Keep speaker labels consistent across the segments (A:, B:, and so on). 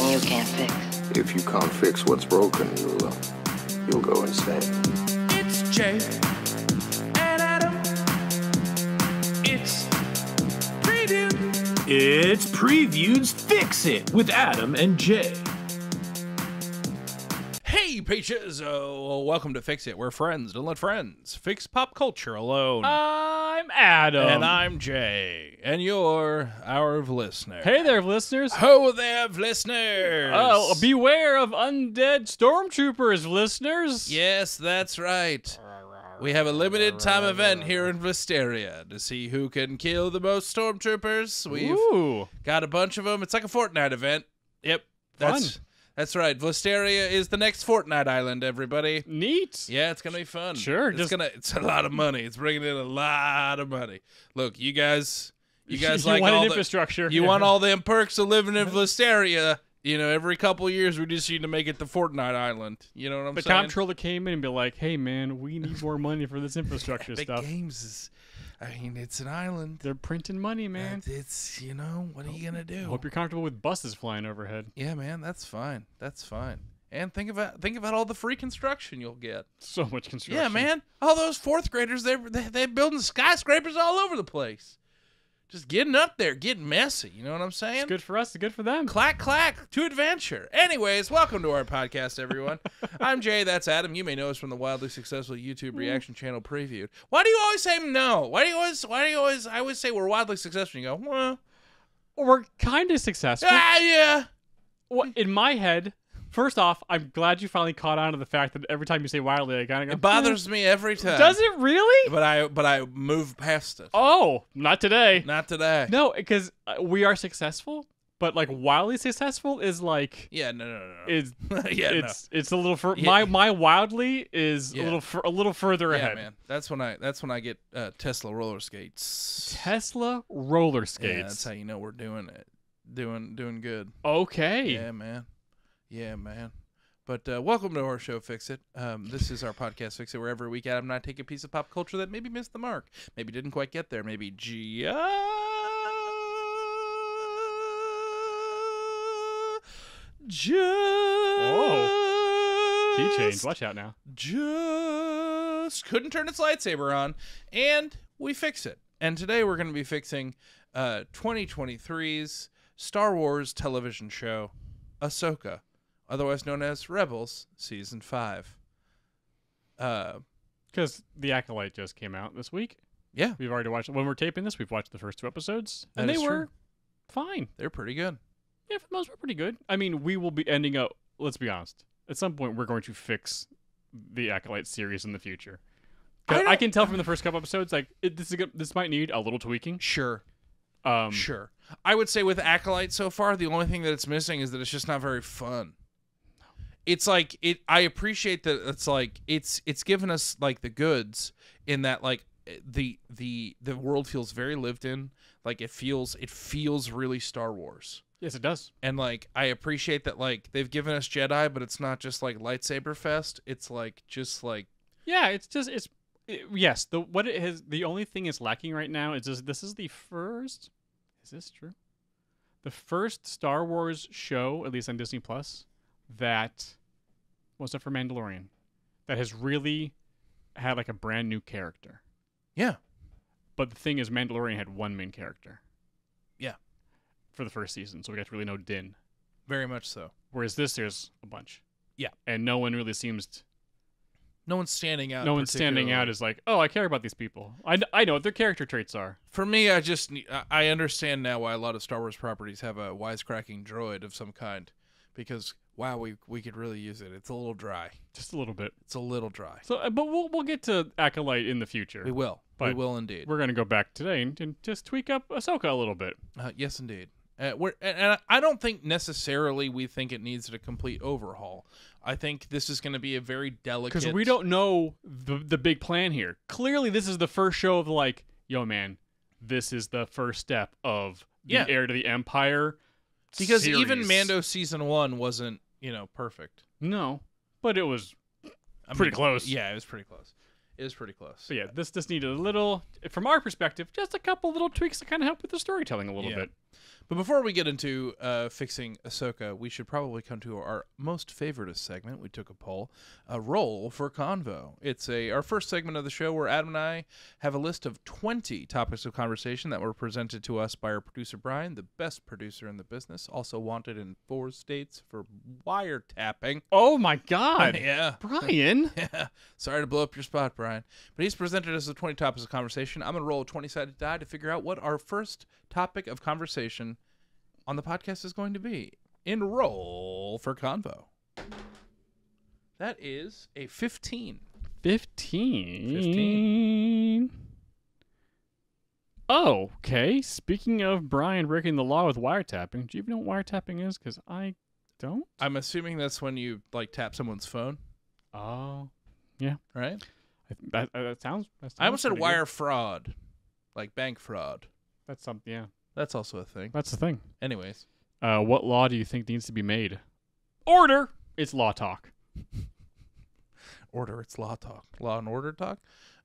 A: something you can't fix.
B: If you can't fix what's broken, you'll, uh, you'll go insane.
C: It's Jay and Adam. It's preview.
D: It's Preview's Fix It with Adam and Jay.
C: Hey, peaches! Oh, welcome to Fix It. We're friends. Don't let friends fix pop culture alone.
E: I'm Adam.
C: and I'm Jay, and you're our listener.
E: Hey there, listeners.
C: ho there, listeners!
E: Oh, beware of undead stormtroopers, listeners.
C: Yes, that's right. We have a limited time event here in Visteria to see who can kill the most stormtroopers. We've
E: Ooh.
C: got a bunch of them. It's like a Fortnite event. Yep, that's
E: Fun.
C: That's right. Visteria is the next Fortnite island. Everybody.
E: Neat.
C: Yeah, it's gonna be fun.
E: Sure,
C: it's
E: just-
C: gonna. It's a lot of money. It's bringing in a lot of money. Look, you guys, you guys
E: You
C: like
E: want
C: all
E: an
C: the,
E: infrastructure.
C: You want all them perks of living in Visteria. You know, every couple years we just need to make it the Fortnite island. You know what I'm saying?
E: The
C: saying?
E: comptroller came in and be like, "Hey, man, we need more money for this infrastructure stuff.
C: games is. I mean, it's an island.
E: They're printing money, man.
C: Uh, It's you know what are you gonna do?
E: Hope you're comfortable with buses flying overhead.
C: Yeah, man, that's fine. That's fine. And think about think about all the free construction you'll get.
E: So much construction.
C: Yeah, man. All those fourth graders, they're they, they're building skyscrapers all over the place. Just getting up there, getting messy. You know what I'm saying?
E: It's good for us. It's good for them.
C: Clack clack to adventure. Anyways, welcome to our podcast, everyone. I'm Jay. That's Adam. You may know us from the wildly successful YouTube reaction channel Previewed. Why do you always say no? Why do you always? Why do you always? I always say we're wildly successful. You go, well,
E: We're kind of successful.
C: ah, yeah.
E: Well, in my head, first off, I'm glad you finally caught on to the fact that every time you say wildly, I kind of go.
C: It bothers me every time.
E: Does it really?
C: But I but I move past it.
E: Oh, not today.
C: Not today.
E: No, because uh, we are successful, but like wildly successful is like
C: Yeah, no, no, no. no.
E: is
C: yeah,
E: it's it's a little fur-
C: Yeah.
E: my my wildly is
C: Yeah.
E: a little fur- a little further
C: no. Yeah,
E: ahead.
C: man. That's when I that's when I get uh, Tesla roller skates.
E: Tesla roller skates.
C: Yeah,
E: skates.
C: that's how you know we're doing it. Doing doing good.
E: okay.
C: Yeah, man. Yeah, man. But uh, welcome to our show, Fix It. Um, this is our podcast, Fix It, where every week Adam and I take a piece of pop culture that maybe missed the mark, maybe didn't quite get there, maybe just just
E: Key change. Watch out now.
C: just couldn't turn its lightsaber on, and we fix it. And today we're going to be fixing uh, 2023's Star Wars television show, Ahsoka, otherwise known as Rebels Season 5. Uh,
E: Because the acolyte just came out this week.
C: yeah,
E: We've already watched. When we're taping this, we've watched the first two episodes, and they were
C: true.
E: fine.
C: they're pretty good.
E: Yeah, for the most part, pretty good. I mean, we will be ending up. Let's be honest. At some point, we're going to fix the acolyte series in the future.
C: I
E: I, can tell from the first couple episodes, like it, this is good, this might need a little tweaking.
C: Sure,
E: Um,
C: sure. I would say with Acolyte so far, the only thing that it's missing is that it's just not very fun. It's like it. I appreciate that it's like it's it's given us like the goods in that like eh, the the the world feels very lived in. Like it feels it feels really Star Wars.
E: Yes, it does.
C: And like I appreciate that like they've given us Jedi, but it's not just like lightsaber fest. It's like just like
E: Yeah, it's just it's it- yes. The what it has the only thing is lacking right now is this. This is the first. Is this true? The first Star Wars show, at least on Disney Plus, that was it for Mandalorian, that has really had like a brand new character.
C: yeah,
E: But the thing is, Mandalorian had one main character.
C: Yeah.
E: For the first season, so we got to really know Din.
C: very much so.
E: Whereas this, there's a bunch.
C: Yeah.
E: And no one really seems. t-
C: No one's standing out.
E: no one's standing out is like, oh, I care about these people. I, I know what their character traits are.
C: For me, I just I- I understand now why a lot of Star Wars properties have a wisecracking droid of some kind, because wow, we we could really use it. It's a little dry.
E: Just a little bit.
C: It's a little dry.
E: So, uh, but we'll we'll get to acolyte in the future.
C: We will. we will indeed.
E: We're gonna go back today and, and just tweak up Ahsoka a little bit.
C: Uh, yes, indeed. Uh, we're and, I don't think necessarily we think it needs a complete overhaul. I think this is going to be a very delicate.
E: because we don't know the the big plan here. Clearly, this is the first show of like, yo, man, this is the first step of the
C: Yeah.
E: heir to the empire.
C: because even. Mando season one wasn't you know perfect.
E: No, but it was.
C: I
E: Pretty close.
C: Yeah, it was pretty close. It was pretty close.
E: So yeah, this just needed a little, from our perspective, just a couple little tweaks to kind of help with the storytelling a little
C: Yeah.
E: bit.
C: But before we get into uh, fixing Ahsoka, we should probably come to our most favorite segment. We took a poll, a roll for convo. It's a our first segment of the show where Adam and I have a list of twenty topics of conversation that were presented to us by our producer Brian, the best producer in the business, also wanted in four states for wiretapping.
E: Oh my God,
C: Yeah.
E: Brian!
C: Yeah. Sorry to blow up your spot, Brian. But he's presented us with 20 topics of conversation. I'm going to roll a 20 sided die to figure out what our first topic of conversation on the podcast is going to be. enroll for convo. That is a 15.
E: 15.
C: 15.
E: Oh, okay. Speaking of Brian breaking the law with wiretapping, do you even know what wiretapping is? Because I don't.
C: I'm assuming that's when you like tap someone's phone,
E: Oh, yeah.
C: right?
E: I th- that, uh, that sounds.
C: I almost said
E: pretty good.
C: wire fraud, like bank fraud.
E: That's something. Yeah,
C: That's also a thing.
E: that's the thing.
C: Anyways,
E: Uh, what law do you think needs to be made? Order. It's law talk.
C: order. It's law talk. Law and order talk.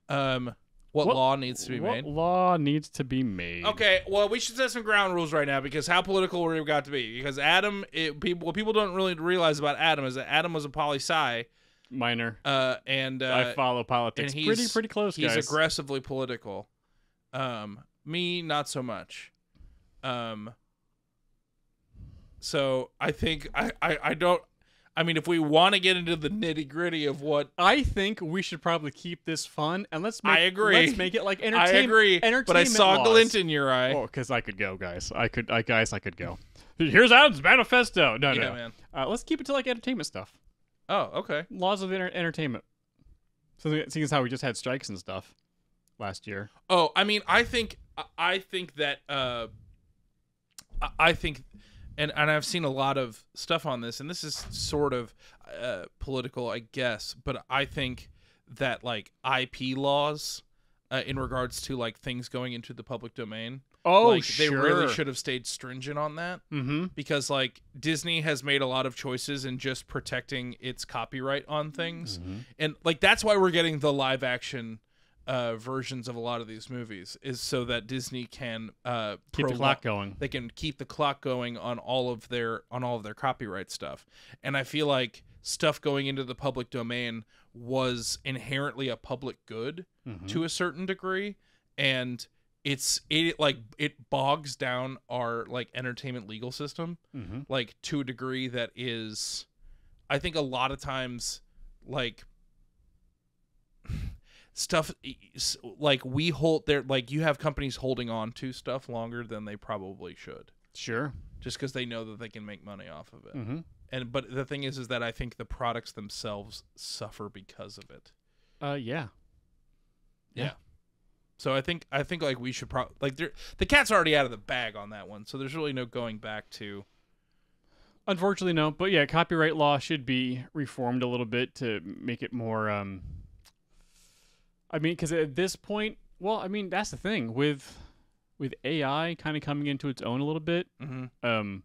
C: Um, what,
E: What-
C: law needs to be
E: what
C: made?
E: law needs to be made?
C: Okay, well, we should set some ground rules right now because how political we've got to be. Because Adam, it, people, what people don't really realize about Adam is that Adam was a poli sci,
E: Minor.
C: uh, and uh,
E: I follow politics
C: and
E: pretty pretty close,
C: he's
E: guys.
C: aggressively political. Um, me, not so much. Um, so I think I, I, I don't. I mean, if we want to get into the nitty gritty of what
E: I think we should probably keep this fun and let's make
C: I agree.
E: Let's make it like entertainment.
C: I agree. entertainment. but I
E: entertainment
C: saw a
E: laws.
C: glint in your eye.
E: Oh, because I could go, guys. I could, I guys, I could go. Here's Adam's manifesto. No,
C: yeah,
E: no.
C: man.
E: Uh, let's keep it to like entertainment stuff.
C: Oh, okay.
E: Laws of enter- entertainment. So seeing as how we just had strikes and stuff last year.
C: Oh, I mean, I think I- I think that uh, I- think, and and I've seen a lot of stuff on this, and this is sort of uh, political, I guess, but I think that like IP laws, uh, in regards to like things going into the public domain,
E: Oh,
C: like
E: sure.
C: they really should have stayed stringent on that
E: Mm-hmm.
C: because like Disney has made a lot of choices in just protecting its copyright on things,
E: Mm-hmm.
C: and like that's why we're getting the live action uh, versions of a lot of these movies is so that Disney can uh,
E: Keep the clock going.
C: They can keep the clock going on all of their on all of their copyright stuff, and I feel like stuff going into the public domain was inherently a public good
E: Mhm.
C: to a certain degree and it's it like it bogs down our like entertainment legal system
E: Mm-hmm.
C: like to a degree that is i think a lot of times like stuff like we hold there like you have companies holding on to stuff longer than they probably should
E: Sure.
C: just because they know that they can make money off of it
E: Mm-hmm.
C: and but the thing is is that i think the products themselves suffer because of it
E: Uh, yeah. Yeah.
C: So I think I think like we should probably like there the cat's already out of the bag on that one, so there's really no going back to.
E: Unfortunately, no. But yeah, copyright law should be reformed a little bit to make it more. Um, I mean, because at this point, well, I mean, that's the thing with with AI kind of coming into its own a little bit.
C: Mm-hmm.
E: Um,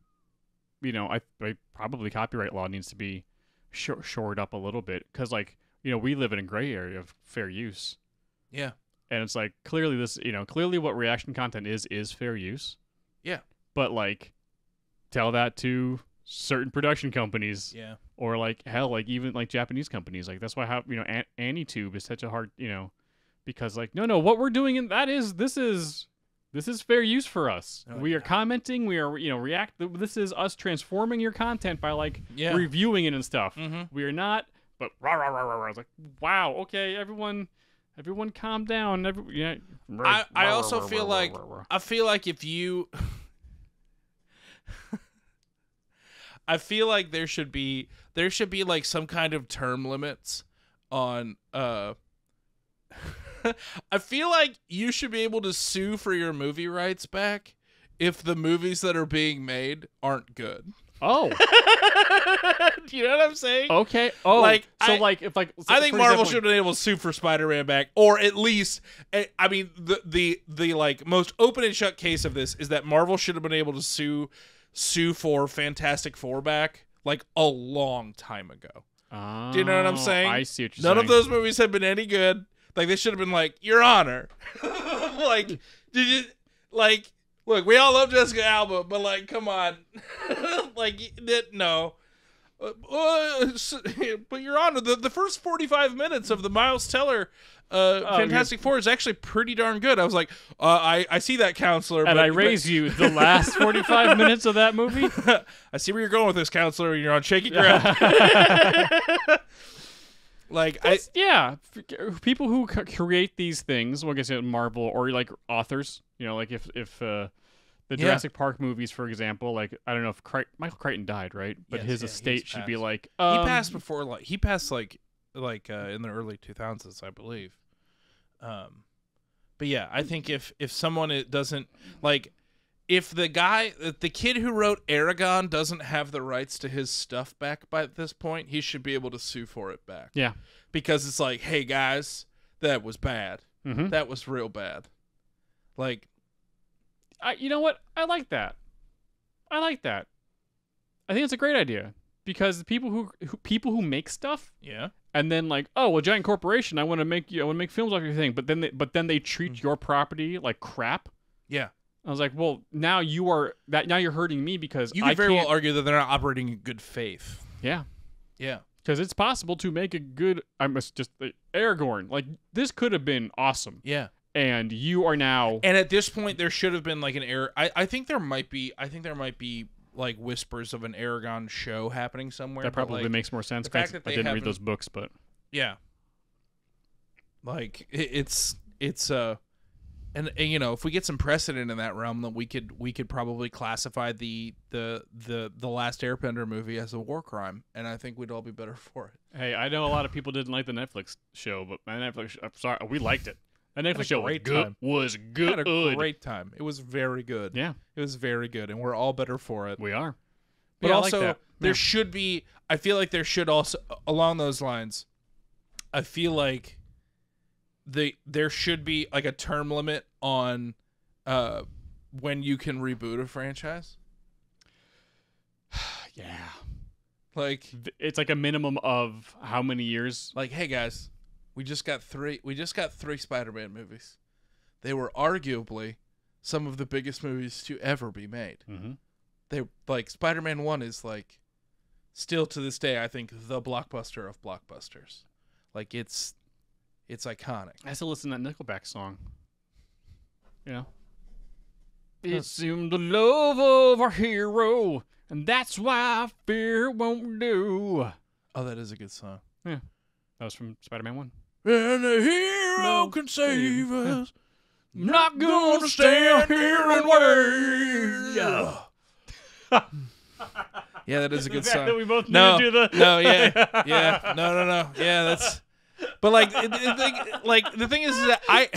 E: you know, I, I probably copyright law needs to be shor- shored up a little bit because, like, you know, we live in a gray area of fair use,
C: Yeah.
E: and it's like clearly this, you know, clearly what reaction content is is fair use.
C: Yeah.
E: But like, tell that to certain production companies
C: Yeah.
E: or like hell like even like japanese companies like that's why how you know An- anytube is such a hard you know because like no no what we're doing in that is this is this is fair use for us
C: Oh,
E: we are
C: yeah.
E: commenting we are you know react this is us transforming your content by like
C: Yeah.
E: reviewing it and stuff
C: Mm-hmm.
E: we are not but rah, rah, rah, rah, rah. was like wow okay everyone everyone calm down every, yeah
C: I, I also feel like I feel like if you I feel like there should be there should be like some kind of term limits on uh I feel like you should be able to sue for your movie rights back if the movies that are being made aren't good.
E: oh
C: Do you know what I'm saying?
E: okay oh
C: Like,
E: so
C: I-
E: like if like so
C: I think Marvel should have been able to sue for Spider-Man back, or at least, eh, I mean, the the the like most open and shut case of this is that Marvel should have been able to sue sue for Fantastic Four back like a long time ago. Do you know what I'm
E: Oh,
C: saying?
E: I see what you're
C: None
E: saying.
C: of those movies have been any good. Like they should have been like, Your Honor, like did you like Look, we all love Jessica Alba, but like, come on, like that. No, uh, uh, but Your Honor, the, the first forty five minutes of the Miles Teller. Uh,
E: Oh,
C: Fantastic Four is actually pretty darn good. I was like, uh, I I see that counselor,
E: And
C: but,
E: I
C: but-
E: raise you the last 45 minutes of that movie.
C: I see where you're going with this, counselor. You're on shaky ground. like I,
E: yeah, people who c- create these things, well, I guess uh, Marvel or like authors, you know, like if if uh, the
C: Yeah.
E: Jurassic Park movies, for example, like I don't know if Cri- Michael Crichton died, right? But
C: Yes,
E: his
C: yeah,
E: estate should be like
C: he
E: um,
C: passed before like he passed like like uh, in the early 2000s, I believe. Um, but yeah, I think if if someone it doesn't like if the guy if the kid who wrote Eragon doesn't have the rights to his stuff back by this point, he should be able to sue for it back.
E: Yeah.
C: Because it's like, hey guys, that was bad.
E: mhm.
C: That was real bad. Like
E: I, you know what? I like that. I like that. I think it's a great idea because the people who, who people who make stuff
C: yeah.
E: And then like, oh, well, giant corporation, I want to make you, I want to make films off your thing, but then they, but then they treat
C: Mm.
E: your property like crap.
C: Yeah.
E: I was like, well, now you are that now you're hurting me because
C: You could
E: I
C: very well argue that they're not operating in good faith.
E: yeah,
C: Yeah.
E: because it's possible to make a good. I must just uh, Eragon. Like this could have been awesome,
C: Yeah.
E: and you are now.
C: And at this point, there should have been like an air. I, I think there might be. I think there might be like whispers of an Eragon show happening somewhere.
E: That probably
C: like,
E: makes more sense.
C: the fact that
E: I didn't read those books, but
C: Yeah. Like it, it's it's uh, and, and you know if we get some precedent in that realm, then we could we could probably classify the the the the last Airbender movie as a war crime, and I think we'd all be better for it.
E: hey, I know a lot of people didn't like the Netflix show, but my Netflix. I'm sorry, we liked it. The
C: a
E: Netflix show was
C: great
E: good.
C: time.
E: Was good.
C: had a great time. It was very good.
E: Yeah,
C: It was very good, and we're all better for it.
E: we are.
C: But
E: Yeah, I like
C: also, there
E: Yeah.
C: should be. I feel like there should also along those lines. I feel like the there should be like a term limit on uh when you can reboot a franchise.
E: yeah.
C: Like
E: It's like a minimum of how many years?
C: like hey guys, we just got three we just got three Spider-Man movies. They were arguably some of the biggest movies to ever be made.
E: Mm-hmm.
C: They like Spider-Man 1 is like still to this day I think the blockbuster of blockbusters. Like it's it's iconic.
E: I still listen to that Nickelback song. You know? It seemed the love of our hero, and that's why fear won't do.
C: Oh, that is a good song.
E: That was from Spider Man 1.
C: And the hero
E: No,
C: can save
E: save
C: us.
E: Not
C: Gonna stand here and wait. Yeah, that is a good
E: The fact that
C: song.
E: we both need
C: No,
E: to do the
C: no, yeah, yeah, no, no, no, yeah, that's. But like, the, the thing, like the thing is that I.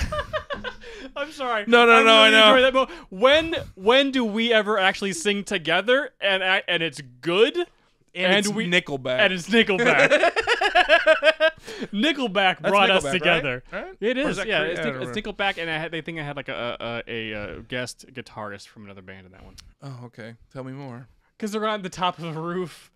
E: I'm sorry.
C: No, no,
E: I
C: no, I know.
E: that mo- When when do we ever actually sing together and I, and it's good
C: And,
E: And
C: it's
E: we-
C: Nickelback.
E: and it's Nickelback. Nickelback brought us together.
C: right? Right?
E: It
C: Or
E: is, yeah. It's, it's Nickelback, and I had, they think I had like a a, a, a uh, guest guitarist from another band in that one.
C: Oh, okay. Tell me more.
E: Because they're on the top of a roof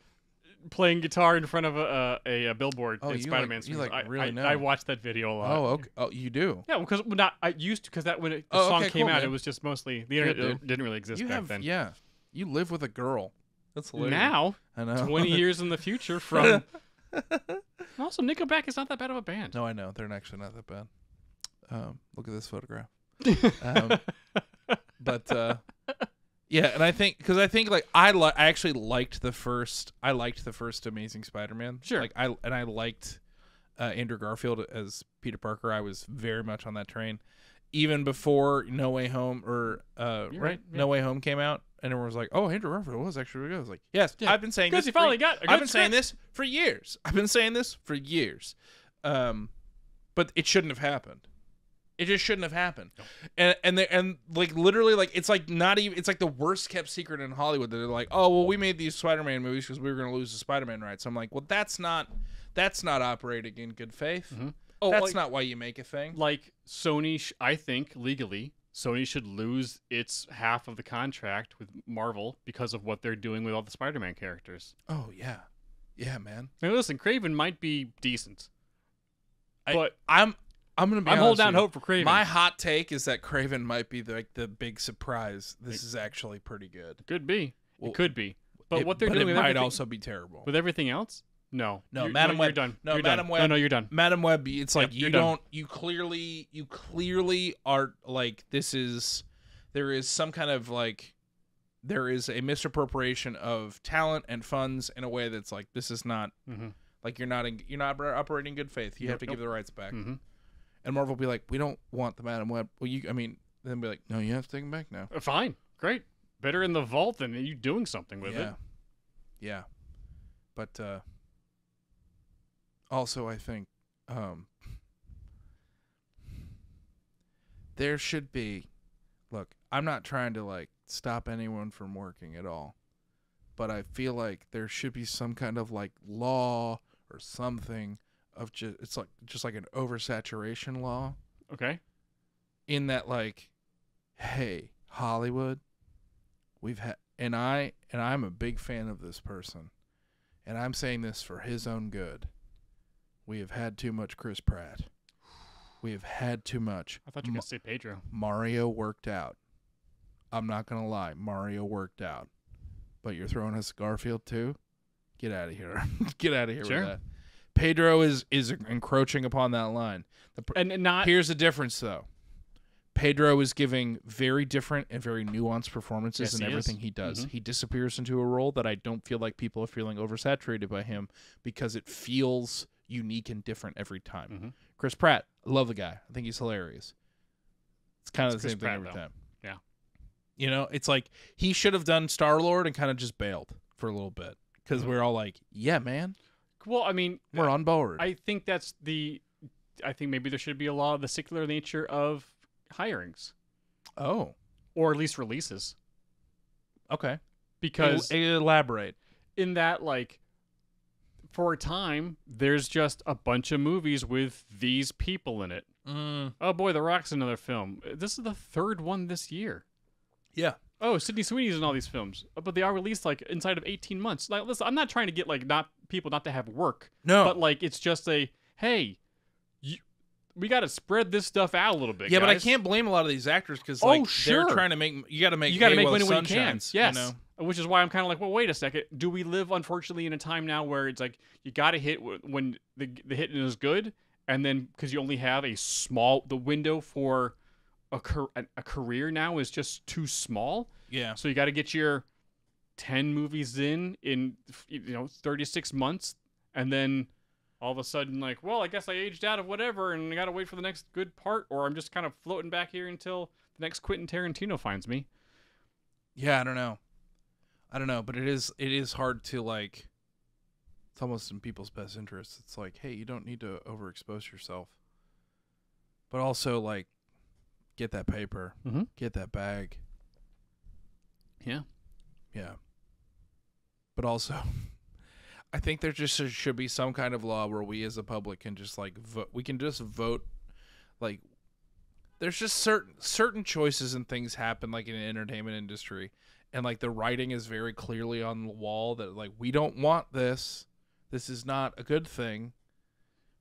E: playing guitar in front of a a, a billboard
C: Oh,
E: in
C: you
E: Spider-Man.
C: like- you, like,
E: I,
C: really
E: I,
C: know.
E: I watched that video a lot.
C: Oh, okay. Oh, you do.
E: Yeah, because not I used to because that when it, the
C: Oh,
E: song
C: okay,
E: came
C: cool,
E: out,
C: man.
E: it was just mostly the internet uh,
C: dude.
E: didn't really exist
C: You
E: back
C: have,
E: then.
C: yeah. You live with a girl. That's hilarious.
E: Now,
C: I know.
E: 20 years in the future from. also, Nickelback is not that bad of a band.
C: No, I know they're actually not that bad. Um, look at this photograph. Um, but uh, yeah, and I think because I think like I li- I actually liked the first. I liked the first Amazing Spider-Man.
E: Sure.
C: Like I and I liked uh, Andrew Garfield as Peter Parker. I was very much on that train, even before No Way Home or uh, right,
E: right, yeah.
C: No Way Home came out. And everyone was like, "Oh, Andrew Garfield was actually really good." I was like, "Yes,
E: Yeah.
C: I've been saying
E: Because
C: this.
E: you
C: for-
E: finally got a
C: I've
E: good
C: been saying this for years. I've been saying this for years. Um, but it shouldn't have happened. It just shouldn't have happened. And and they and like literally like it's like not even it's like the worst kept secret in Hollywood that they're like, "Oh, well, we made these Spider-Man movies because we were going to lose the Spider-Man rights." I'm like, "Well, that's not that's not operating in good faith.
E: Oh,
C: that's
E: like,
C: not why you make a thing."
E: like Sony. Sh- I think legally, Sony should lose its half of the contract with Marvel because of what they're doing with all the Spider-Man characters.
C: Oh, yeah. Yeah, man.
E: Now, listen, Kraven might be decent,
C: I-
E: but
C: I'm I'm gonna be.
E: I'm holding out hope for Kraven.
C: My hot take is that Kraven might be the, like the big surprise. This is actually pretty good.
E: Could be.
C: Well,
E: it could be. But
C: It-
E: what they're
C: but
E: doing
C: it might
E: everything,
C: also be terrible.
E: with everything else, no.
C: No,
E: You're-
C: Madam
E: no, you're
C: Web-
E: done.
C: no,
E: you're
C: Madam
E: done.
C: Web-
E: No, no, you're done.
C: Madame Web, it's like
E: Yep,
C: you
E: you're done.
C: don't, you clearly, you clearly are like this is, there is some kind of like, there is a misappropriation of talent and funds in a way that's like this is not
E: Mhm.
C: like you're not in, you're not operating in good faith. You have to
E: nope.
C: give the rights back.
E: Mhm.
C: And Marvel will be like, we don't want the Madame Web. Well, you, I mean, then be like, no, you have to take them back now.
E: Uh, Fine. Great. Better in the vault than you doing something with
C: yeah,
E: it.
C: yeah. But uh also, I think um there should be. Look, I'm not trying to like stop anyone from working at all, but I feel like there should be some kind of like law or something of just it's like just like an oversaturation law
E: Okay.
C: in that like hey hollywood we've had and i and i'm a big fan of this person and i'm saying this for his own good we have had too much chris pratt we have had too much
E: I thought you were
C: Ma-
E: going to say Pedro.
C: mario worked out i'm not gonna lie mario worked out but you're throwing us garfield too get out of here get out of here
E: Sure.
C: with that pedro is is encroaching upon that line the, pr-
E: And and not
C: Here's the difference, though. Pedro is giving very different and very nuanced performances
E: Yes,
C: in
E: he is.
C: everything he does.
E: Mhm.
C: He disappears into a role that I don't feel like people are feeling oversaturated by him because it feels unique and different every time.
E: Mhm.
C: Chris Pratt, love the guy. I think he's hilarious. It's kind of
E: It's
C: the
E: Chris
C: same
E: Pratt,
C: thing every
E: though.
C: time.
E: Yeah.
C: You know, it's like he should have done Star Lord and kind of just bailed for a little bit because
E: Mhm.
C: we're all like, yeah, man,
E: well, I mean,
C: we're on board.
E: I think that's the. I think maybe there should be a law of the secular nature of hirings,
C: oh,
E: or at least releases,
C: okay.
E: because
C: El- elaborate.
E: in that like for a time there's just a bunch of movies with these people in it
C: Mm,
E: oh boy the rock's another film this is the third one this year
C: yeah.
E: oh sydney sweeney's in all these films but they are released like inside of 18 months like listen i'm not trying to get like not people not to have work
C: No.
E: but like it's just a hey you, we got to spread this stuff out a little bit
C: Yeah, but I can't blame a lot of these actors because
E: Oh,
C: like
E: sure.
C: they're trying to make you got to make
E: you got to make money when you can. yes.
C: you know?
E: Which is why I'm kind of like, well, wait a second. Do we live, unfortunately, in a time now where it's like you got to hit when the the hitting is good, and then because you only have a small the window for a, a career now is just too small.
C: Yeah,
E: So you got to get your ten movies in in you know 36 months, and then all of a sudden like, well, I guess I aged out of whatever, and I got to wait for the next good part, or I'm just kind of floating back here until the next Quentin Tarantino finds me.
C: yeah. I don't know, I don't know, but it is it is hard to like. It's almost in people's best interests. It's like, hey, you don't need to overexpose yourself, but also like, get that paper,
E: Mhm.
C: get that bag,
E: Yeah.
C: yeah. But also, I think there just should- should be some kind of law where we as a public can just like vote. We can just vote, like there's just certain certain choices and things happen like in the entertainment industry, and like the writing is very clearly on the wall that like we don't want this. This is not a good thing.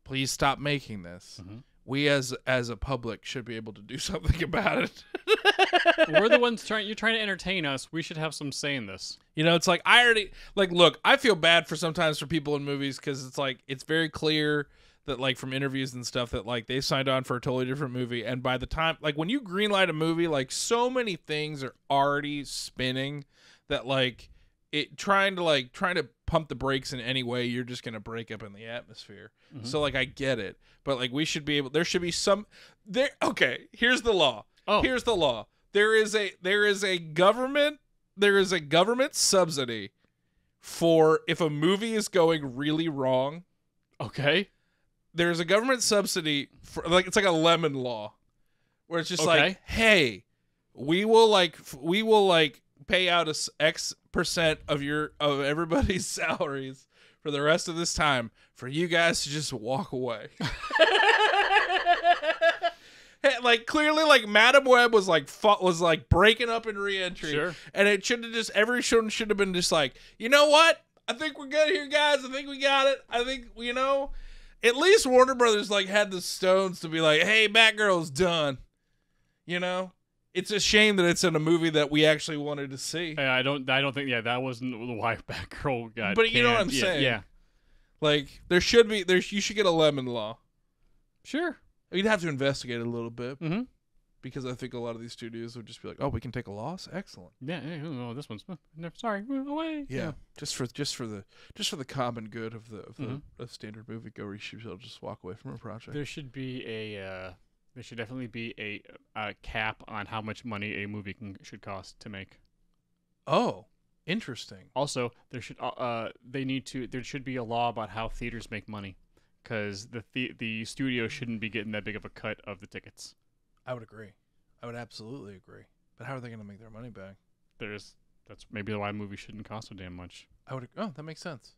C: Please stop making this.
E: Mhm.
C: We as as a public should be able to do something about it.
E: We're the ones trying. You're trying to entertain us. We should have some say in this.
C: You know, it's like I already like look, I feel bad for sometimes for people in movies cuz it's like it's very clear that like from interviews and stuff that like they signed on for a totally different movie and by the time like when you greenlight a movie like so many things are already spinning that like it trying to like trying to pump the brakes in any way you're just going to break up in the atmosphere. Mm-hmm. So like I get it, but like we should be able there should be some there okay, here's the law.
E: Oh.
C: Here's the law. There is a there is a government there is a government subsidy for if a movie is going really wrong.
E: Okay.
C: There's a government subsidy for like it's like a lemon law where it's just
E: Okay.
C: like, "Hey, we will like f- we will like pay out a s- X percent of your of everybody's salaries for the rest of this time for you guys to just walk away." Like clearly like Madame Web was like fu- was like breaking up in reentry
E: Sure.
C: and it should have just every show should have been just like you know what I think we're good here guys I think we got it I think you know At least Warner Brothers like had the stones to be like, "Hey, Batgirl's done." You know, it's a shame that it's in a movie that we actually wanted to see.
E: Yeah, I don't. I don't think. Yeah, that wasn't the why Batgirl got.
C: But you know what. I'm
E: Yeah,
C: saying.
E: Yeah.
C: Like, there should be there. You should get a lemon law.
E: Sure.
C: You'd have to investigate a little bit
E: Mm-hmm.
C: Because I think a lot of these studios would just be like, "Oh, we can take a loss. Excellent."
E: Yeah. yeah oh, this one's. uh, no, sorry. Away.
C: Yeah, just for just for the just for the common good of the of the
E: Mhm.
C: of standard moviegoer, you should be able to just walk away from a project.
E: There should be a. Uh, there should definitely be a, a cap on how much money a movie can should cost to make.
C: oh, interesting.
E: Also, there should uh, uh they need to there should be a law about how theaters make money, because the, the the studio shouldn't be getting that big of a cut of the tickets.
C: I would agree. I would absolutely agree. But how are they going to make their money back?
E: There's that's maybe why movies shouldn't cost so damn much.
C: I would. Oh, that makes sense.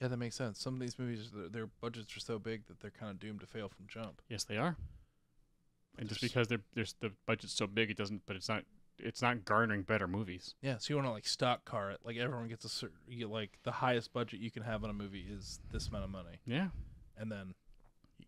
C: Yeah, that makes sense. Some of these movies, their, their budgets are so big that they're kind of doomed to fail from jump.
E: Yes, they are. And just because they're there's the budget's so big, it doesn't. But it's not. It's not garnering better movies.
C: Yeah, so you want to like stock car it. Like everyone gets a certain, you like the highest budget you can have on a movie is this amount of money,
E: Yeah.
C: and then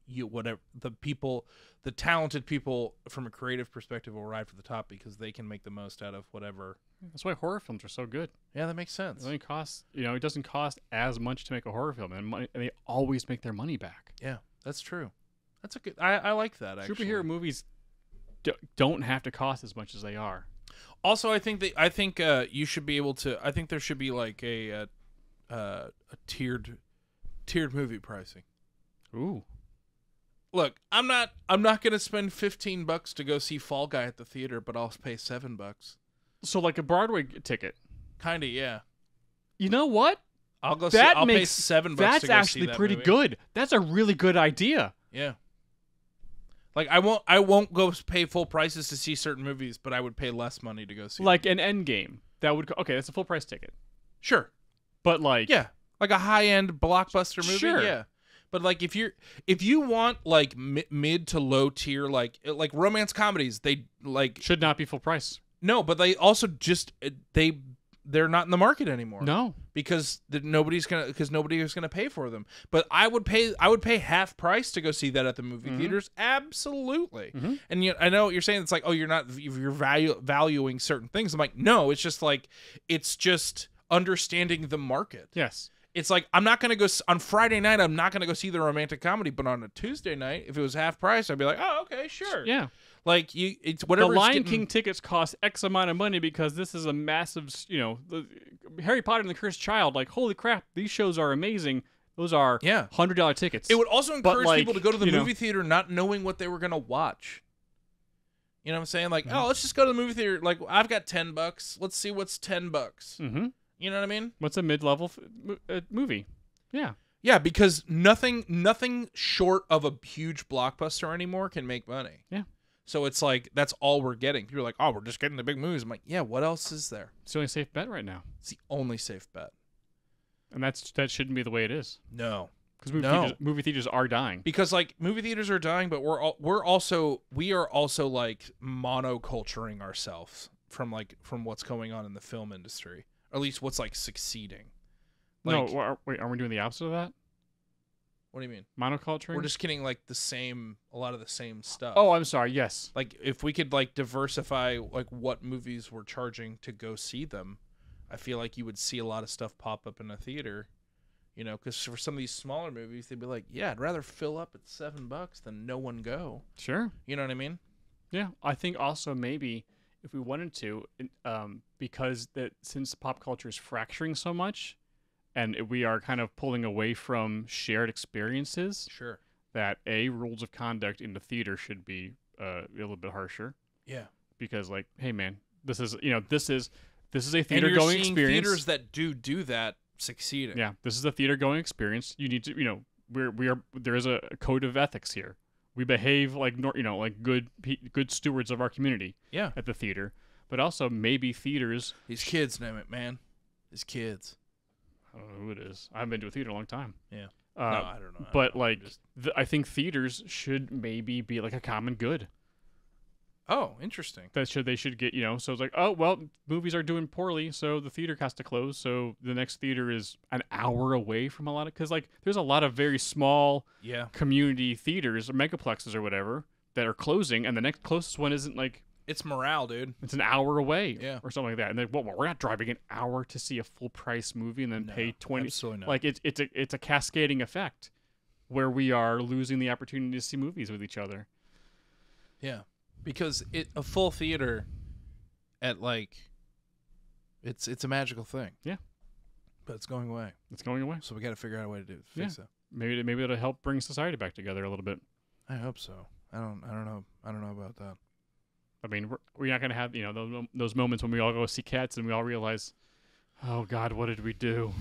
C: you whatever the people, the talented people from a creative perspective will ride for the top because they can make the most out of whatever.
E: That's why horror films are so good.
C: Yeah, that makes
E: It
C: sense.
E: only costs. You know, it doesn't cost as much to make a horror film, and, money, and they always make their money back.
C: Yeah, that's true. That's a good. I, I like that actually.
E: Superhero movies d- don't have to cost as much as they are.
C: Also, I think that I think uh, you should be able to. I think there should be like a uh, uh, a tiered tiered movie pricing.
E: Ooh.
C: Look, I'm not I'm not gonna spend fifteen bucks to go see Fall Guy at the theater, but I'll pay seven bucks.
E: So like a Broadway ticket.
C: Kinda, yeah.
E: You know what?
C: I'll go. see,
E: That
C: I'll pay
E: makes
C: seven bucks.
E: That's
C: see
E: actually
C: that
E: pretty
C: movie.
E: good. That's a really good idea.
C: Yeah. Like I won't I won't go pay full prices to see certain movies, but I would pay less money to go see.
E: Like an end game. That would okay, that's a full price ticket.
C: sure,
E: But like
C: yeah, like a high end blockbuster movie.
E: Sure.
C: Yeah. But like if you're if you want like mi- mid to low tier like like romance comedies, they like
E: should not be full price.
C: no, but they also just uh, they they're not in the market anymore.
E: No.
C: because the, nobody's gonna because nobody is gonna pay for them. But I would pay I would pay half price to go see that at the movie
E: Mhm.
C: theaters. Absolutely.
E: Mhm.
C: And you, I know what you're saying it's like oh you're not you're value, valuing certain things. I'm like no, it's just like it's just understanding the market.
E: Yes.
C: It's like I'm not gonna go on Friday night. I'm not gonna go see the romantic comedy, but on a Tuesday night, if it was half price, I'd be like, oh okay, sure.
E: Yeah.
C: Like you, it's
E: The
C: whatever. it's
E: Lion
C: getting-
E: King tickets cost X amount of money because this is a massive, you know, the, Harry Potter and the Cursed Child. Like, holy crap, these shows are amazing. Those are
C: Yeah.
E: hundred dollar tickets.
C: It would also encourage
E: like,
C: people to go to the
E: you know-
C: movie theater not knowing what they were gonna watch. You know what I'm saying? Like,
E: Mm-hmm.
C: oh, let's just go to the movie theater. Like, I've got ten bucks. Let's see what's ten bucks.
E: mm-hmm.
C: You know what I mean?
E: What's a mid level f- uh, movie? Yeah.
C: Yeah, because nothing, nothing short of a huge blockbuster anymore can make money.
E: Yeah.
C: So it's like that's all we're getting. People are like, oh, we're just getting the big movies. I'm like, yeah. What else is there?
E: It's the only safe bet right now,
C: It's the only safe bet.
E: and that's that shouldn't be the way it is
C: No.
E: because movie,
C: No.
E: theaters, movie theaters are dying.
C: because like movie theaters are dying but we're all, we're also we are also like monoculturing ourselves from like from what's going on in the film industry or at least what's like succeeding like
E: no, are, wait, are we doing the opposite of that?
C: what do you mean
E: Monoculture?
C: we're just getting like the same a lot of the same stuff
E: Oh, I'm sorry. Yes.
C: like if we could like diversify like what movies we're charging to go see them i feel like you would see a lot of stuff pop up in a theater you know because for some of these smaller movies they'd be like yeah i'd rather fill up at seven bucks than no one go
E: Sure.
C: you know what i mean
E: Yeah, I think also maybe if we wanted to, um, because that since pop culture is fracturing so much, and we are kind of pulling away from shared experiences,
C: sure
E: that a rules of conduct in the theater should be uh, a little bit harsher.
C: yeah
E: Because like, hey man, this is you know this is this is a theater going experience.
C: theaters that do do that succeeding.
E: Yeah, this is a theater going experience. You need to, you know, we're we are there is a code of ethics here. We behave like nor, you know like good good stewards of our community
C: yeah.
E: at the theater, but also maybe theaters.
C: These kids, name it, man. These kids.
E: I don't know who it is. I haven't been to a theater in a long time.
C: Yeah.
E: Uh,
C: no, I don't know. I
E: but
C: don't know.
E: Like,
C: just-
E: th- I think theaters should maybe be like a common good.
C: Oh, interesting.
E: that should they should get you know so it's like oh well movies are doing poorly so the theater has to close so the next theater is an hour away from a lot of because like there's a lot of very small
C: Yeah.
E: community theaters or megaplexes or whatever that are closing and the next closest one isn't like
C: It's morale, dude.
E: it's an hour away
C: Yeah.
E: or something like that and then well we're not driving an hour to see a full price movie and then
C: No,
E: pay 20
C: absolutely not.
E: like it's it's a it's a cascading effect where we are losing the opportunity to see movies with each other
C: Yeah. Because it a full theater at like it's it's a magical thing.
E: Yeah.
C: But it's going away.
E: it's going away
C: So we got to figure out a way to do fix it.
E: maybe maybe it'll help bring society back together a little bit
C: I hope so. I don't I don't know. I don't know about that.
E: I mean, we're, we're not gonna have you know those those moments when we all go see cats and we all realize, oh God, what did we do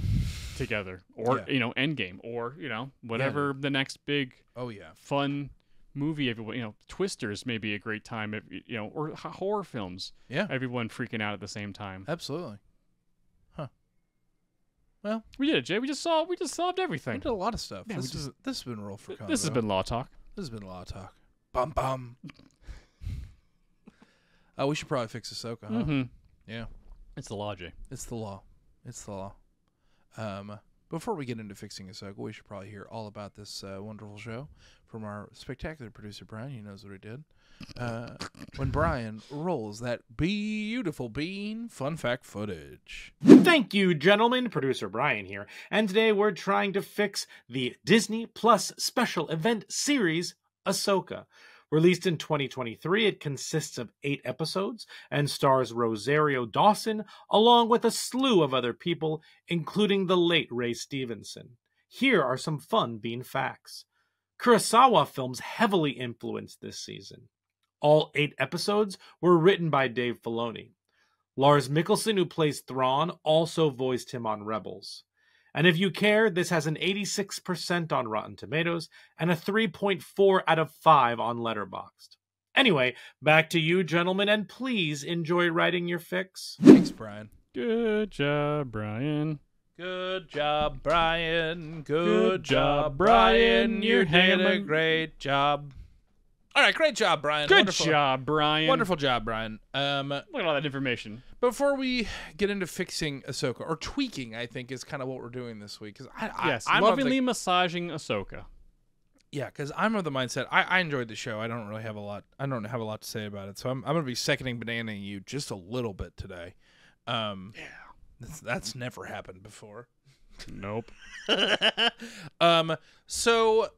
E: together? Or
C: Yeah.
E: you know, Endgame, or you know, whatever the next big
C: Oh yeah.
E: fun movie. Everyone, you know, Twisters may be a great time. If, you know, or horror films.
C: Yeah.
E: Everyone freaking out at the same time.
C: Absolutely.
E: Huh well we did it, Jay. We just solved. We just solved everything We
C: did a lot of stuff.
E: Yeah,
C: this
E: just-
C: is this has been roll for
E: This has been law talk.
C: this has been law talk. Bum bum. Oh, we should probably fix Ahsoka, huh?
E: Mm-hmm.
C: Yeah.
E: It's the law, Jay.
C: It's the law. It's the law. Um, before we get into fixing Ahsoka, we should probably hear all about this uh, wonderful show from our spectacular producer Brian. He knows what he did. Uh, when Brian rolls that beautiful bean fun fact footage.
A: Thank you, gentlemen. Producer Brian here. And today we're trying to fix the Disney Plus special event series, Ahsoka. Released in 2023, it consists of eight episodes and stars Rosario Dawson, along with a slew of other people, including the late Ray Stevenson. Here are some fun bean facts. Kurosawa films heavily influenced this season. All eight episodes were written by Dave Filoni. Lars Mikkelsen, who plays Thrawn, also voiced him on Rebels. And if you care, this has an 86% on Rotten Tomatoes and a 3.4 out of 5 on Letterboxd. Anyway, back to you, gentlemen, and please enjoy writing your fix.
C: Thanks, Brian.
E: Good job, Brian.
C: Good job, Brian. Good,
E: Good job, Brian.
C: You did a great job. All right, great job, Brian.
E: Good
C: Wonderful.
E: job, Brian.
C: Wonderful job, Brian. Um,
E: Look at all that information.
C: before we get into fixing Ahsoka or tweaking, I think is kind of what we're doing this week. Because I, I,
E: yes,
C: I'm of the-
E: lovingly massaging Ahsoka.
C: Yeah, because I'm of the mindset I, I enjoyed the show. I don't really have a lot. I don't have a lot to say about it, so I'm I'm gonna be seconding bananing you just a little bit today. Um, yeah, that's, that's never happened before.
E: Nope.
C: um, so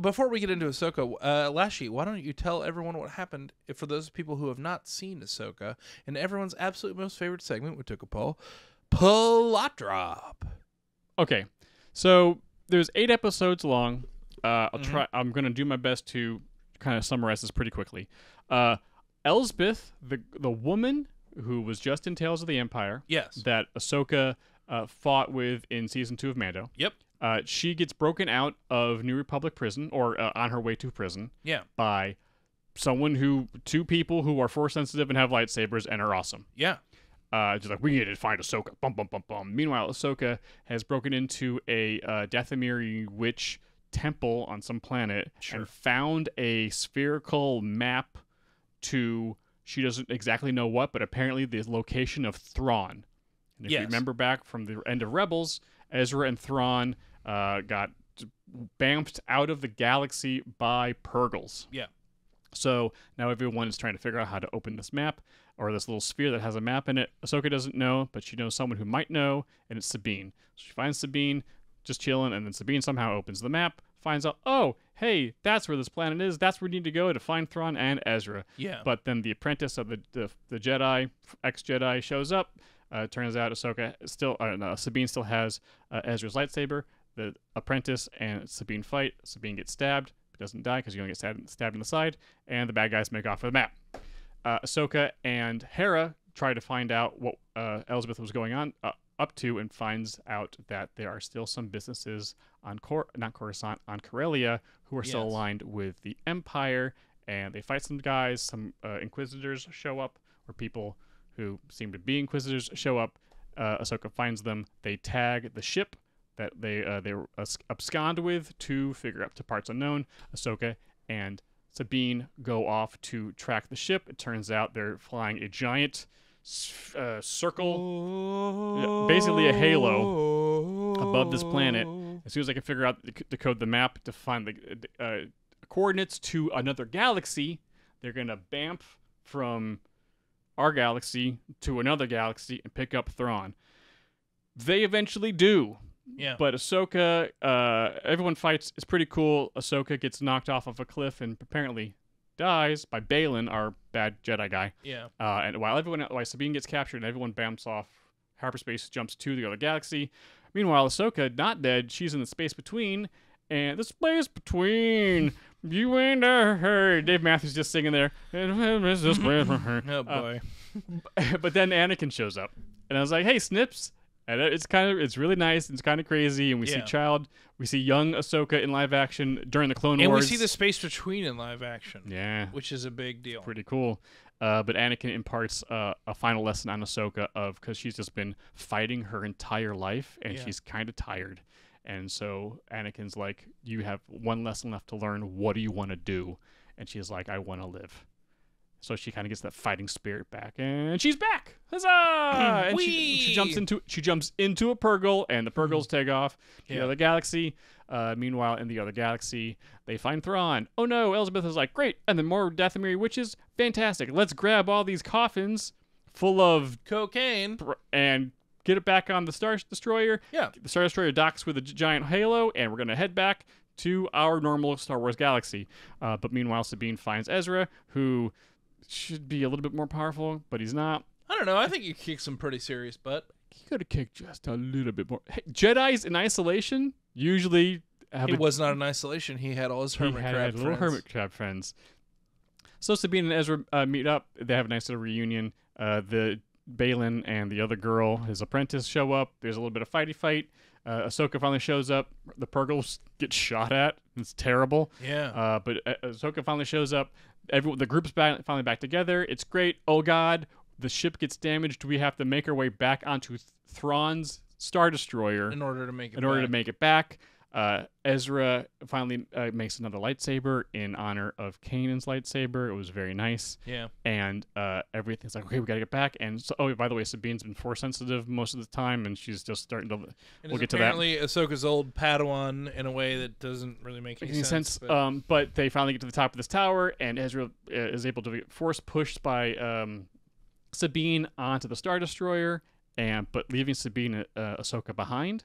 C: before we get into Ahsoka, uh, why don't you tell everyone what happened for those people who have not seen Ahsoka and everyone's absolute most favorite segment, we took a poll, plot drop.
E: Okay, so there's eight episodes long. Uh, I'll
C: Mm-hmm.
E: try. I'm gonna do my best to kind of summarize this pretty quickly. Uh, Elsbeth, the the woman who was just in Tales of the Empire,
C: Yes.
E: that Ahsoka uh, fought with in season two of Mando.
C: Yep.
E: Uh, she gets broken out of New Republic prison, or uh, on her way to prison,
C: Yeah.
E: by someone who two people who are force sensitive and have lightsabers and are awesome.
C: Yeah.
E: Uh, just like we need to find Ahsoka. Bum bum bum bum. Meanwhile, Ahsoka has broken into a uh, Dathomiri witch temple on some planet
C: Sure.
E: and found a spherical map to she doesn't exactly know what, but apparently the location of Thrawn. And if you remember back from the end of Rebels, Ezra and Thrawn uh, got bamfed out of the galaxy by Purrgils.
C: Yeah.
E: So now everyone is trying to figure out how to open this map or this little sphere that has a map in it. Ahsoka doesn't know, but she knows someone who might know, and it's Sabine. So she finds Sabine just chilling, and then Sabine somehow opens the map, finds out, oh, hey, that's where this planet is. That's where we need to go to find Thrawn and Ezra.
C: Yeah.
E: But then the apprentice of the the, the Jedi, ex Jedi, shows up. Uh, turns out Ahsoka still, uh, no, Sabine still has uh, Ezra's lightsaber. The apprentice and Sabine fight. Sabine gets stabbed, but doesn't die because you only get stabbed, stabbed in the side. And the bad guys make off with the map. Uh, Ahsoka and Hera try to find out what uh, Elizabeth was going on uh, up to, and finds out that there are still some businesses on Cor- not Coruscant on Corellia who are still aligned with the Empire, and they fight some guys. Some uh, Inquisitors show up, or people who seem to be Inquisitors show up. Uh, Ahsoka finds them. They tag the ship that they uh, they were abscond with to figure out to parts unknown. Ahsoka and Sabine go off to track the ship. It turns out they're flying a giant uh, circle, basically a halo above this planet. As soon as I can figure out the, c- decode the map to find the uh, coordinates to another galaxy, they're gonna bamf from our galaxy to another galaxy and pick up Thrawn. They eventually do.
C: Yeah.
E: But Ahsoka, uh, everyone fights. It's pretty cool. Ahsoka gets knocked off of a cliff and apparently dies by Baylan, our bad Jedi guy.
C: yeah.
E: Uh, and while everyone, while Sabine gets captured and everyone bamps off hyperspace, jumps to the other galaxy. Meanwhile, Ahsoka, not dead, she's in the space between, and the space between you and her. Dave Matthews just singing there. It's the space between.
C: Oh
E: Uh,
C: boy.
E: but then Anakin shows up, and I was like, "Hey, Snips!" And it's kind of, it's really nice. It's kind of crazy, and we see child, we see young Ahsoka in live action during the Clone
C: and we see the space between in live action.
E: yeah,
C: Which is a big deal.
E: pretty cool. Uh, but Anakin imparts uh, a final lesson on Ahsoka of because she's just been fighting her entire life and
C: Yeah.
E: she's kind of tired. And so Anakin's like, "You have one lesson left to learn. What do you want to do?" And she's like, "I want to live." So she kind of gets that fighting spirit back, and she's back! Huzzah! and she, she jumps into she jumps into a Purrgil, and the Purrgils take off to the other galaxy. Uh, meanwhile, in the other galaxy, they find Thrawn. Oh no! Elizabeth is like, great, and then more Dathomiri witches. Fantastic! Let's grab all these coffins full of
C: Cocaine.
E: and get it back on the Star Destroyer.
C: Yeah.
E: The Star Destroyer docks with a giant halo, and we're gonna head back to our normal Star Wars galaxy. Uh, but meanwhile, Sabine finds Ezra, who should be a little bit more powerful, but he's not.
C: I don't know. I think he kick some pretty serious butt.
E: He could have kicked just a little bit more. Hey, Jedi's in isolation usually have
C: He
E: a
C: was not in isolation. He had all his
E: he
C: hermit
E: had,
C: crab
E: had little
C: friends.
E: hermit crab friends. So Sabine and Ezra uh, meet up. They have a nice little reunion. Uh, the Baylan and the other girl, his apprentice, show up. There's a little bit of fighty fight. Uh, Ahsoka finally shows up. The Purrgils get shot at. It's terrible.
C: Yeah.
E: Uh, but uh, Ahsoka finally shows up. Everyone, the group's back, finally back together. It's great. Oh God, the ship gets damaged. We have to make our way back onto Th- Thrawn's Star Destroyer
C: in order to make it
E: in order to make it back. Uh, Ezra finally uh, makes another lightsaber in honor of Kanan's lightsaber. It was very nice,
C: Yeah.
E: and uh, everything's like, okay, we gotta get back. And so, oh, by the way, Sabine's been force sensitive most of the time, and she's just starting to.
C: And
E: we'll get to that.
C: apparently Ahsoka's old Padawan in a way that doesn't really make any,
E: Any sense?
C: but-
E: Um, but they finally get to the top of this tower, and Ezra uh, is able to be force pushed by um, Sabine onto the Star Destroyer, and but leaving Sabine uh, Ahsoka behind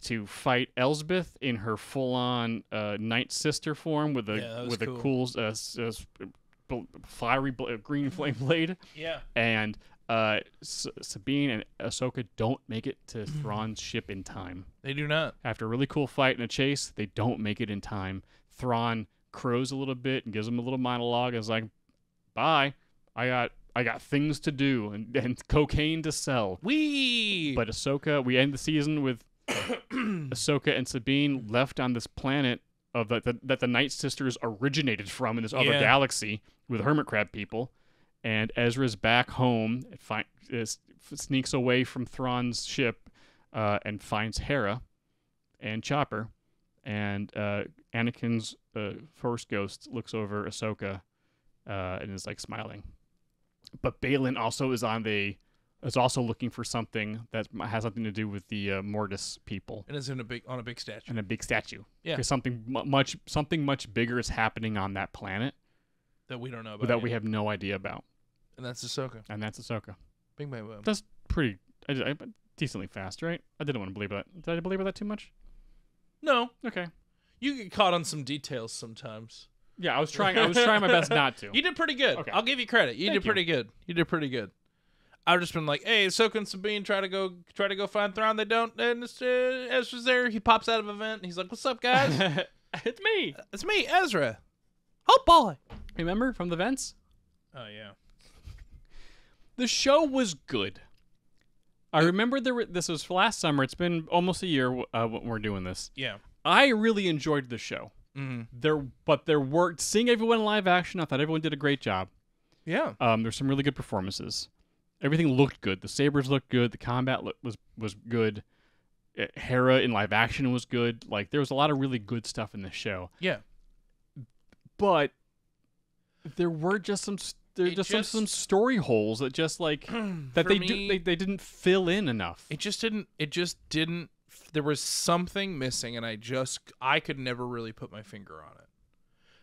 E: to fight Elsbeth in her full-on uh, Night Sister form with a
C: Yeah,
E: with
C: cool.
E: a cool uh, s- uh, fiery bl- green flame blade,
C: yeah.
E: and uh, S- Sabine and Ahsoka don't make it to
C: Mm-hmm.
E: Thrawn's ship in time.
C: They do not.
E: After a really cool fight and a chase, they don't make it in time. Thrawn crows a little bit and gives him a little monologue and is like, "Bye, I got I got things to do and, and cocaine to sell."
C: We.
E: But Ahsoka, we end the season with Ahsoka and Sabine left on this planet of the, the, that the Night Sisters originated from in this other
C: Yeah.
E: galaxy with hermit crab people, and Ezra's back home, fi- is, sneaks away from Thrawn's ship, uh, and finds Hera and Chopper, and uh, Anakin's uh, Force Ghost looks over Ahsoka, uh, and is like smiling. But Balin also is on the is also looking for something that has something to do with the uh, Mortis people
C: and it's in a big on a big statue.
E: and a big statue.
C: Yeah.
E: Because something mu- much something much bigger is happening on that planet
C: that we don't know about.
E: that
C: yet.
E: we have no idea about,
C: and that's Ahsoka.
E: and that's Ahsoka.
C: Bing bang boom.
E: That's pretty I, I, decently fast, right? I didn't want to believe that. Did I believe that too much?
C: No,
E: Okay.
C: you get caught on some details sometimes.
E: Yeah, I was trying. I was trying my best not to.
C: You did pretty good.
E: Okay.
C: I'll give you credit. You
E: Thank
C: did
E: you.
C: pretty good. You did pretty good. I've just been like, hey, Ahsoka and Sabine try to go try to go find Thrawn. They don't. And it's, uh, Ezra's there. He pops out of a vent. And he's like, "What's up, guys?
E: it's me.
C: it's me, Ezra. Oh boy.
E: Remember from the vents?
C: Oh yeah.
E: The show was good. I remember there were, this was last summer. It's been almost a year uh, when we're doing this.
C: Yeah.
E: I really enjoyed the show.
C: Mm-hmm.
E: There, but there were seeing everyone in live action. I thought everyone did a great job.
C: Yeah.
E: Um, there's some really good performances. Everything looked good. The sabers looked good. The combat look, was was good. Uh, Hera in live action was good. Like there was a lot of really good stuff in the show.
C: Yeah.
E: But there were just some there just,
C: just-
E: some, some story holes that just like that they
C: me-
E: do they, they didn't fill in enough.
C: it just didn't it just didn't there was something missing and i just i could never really put my finger on it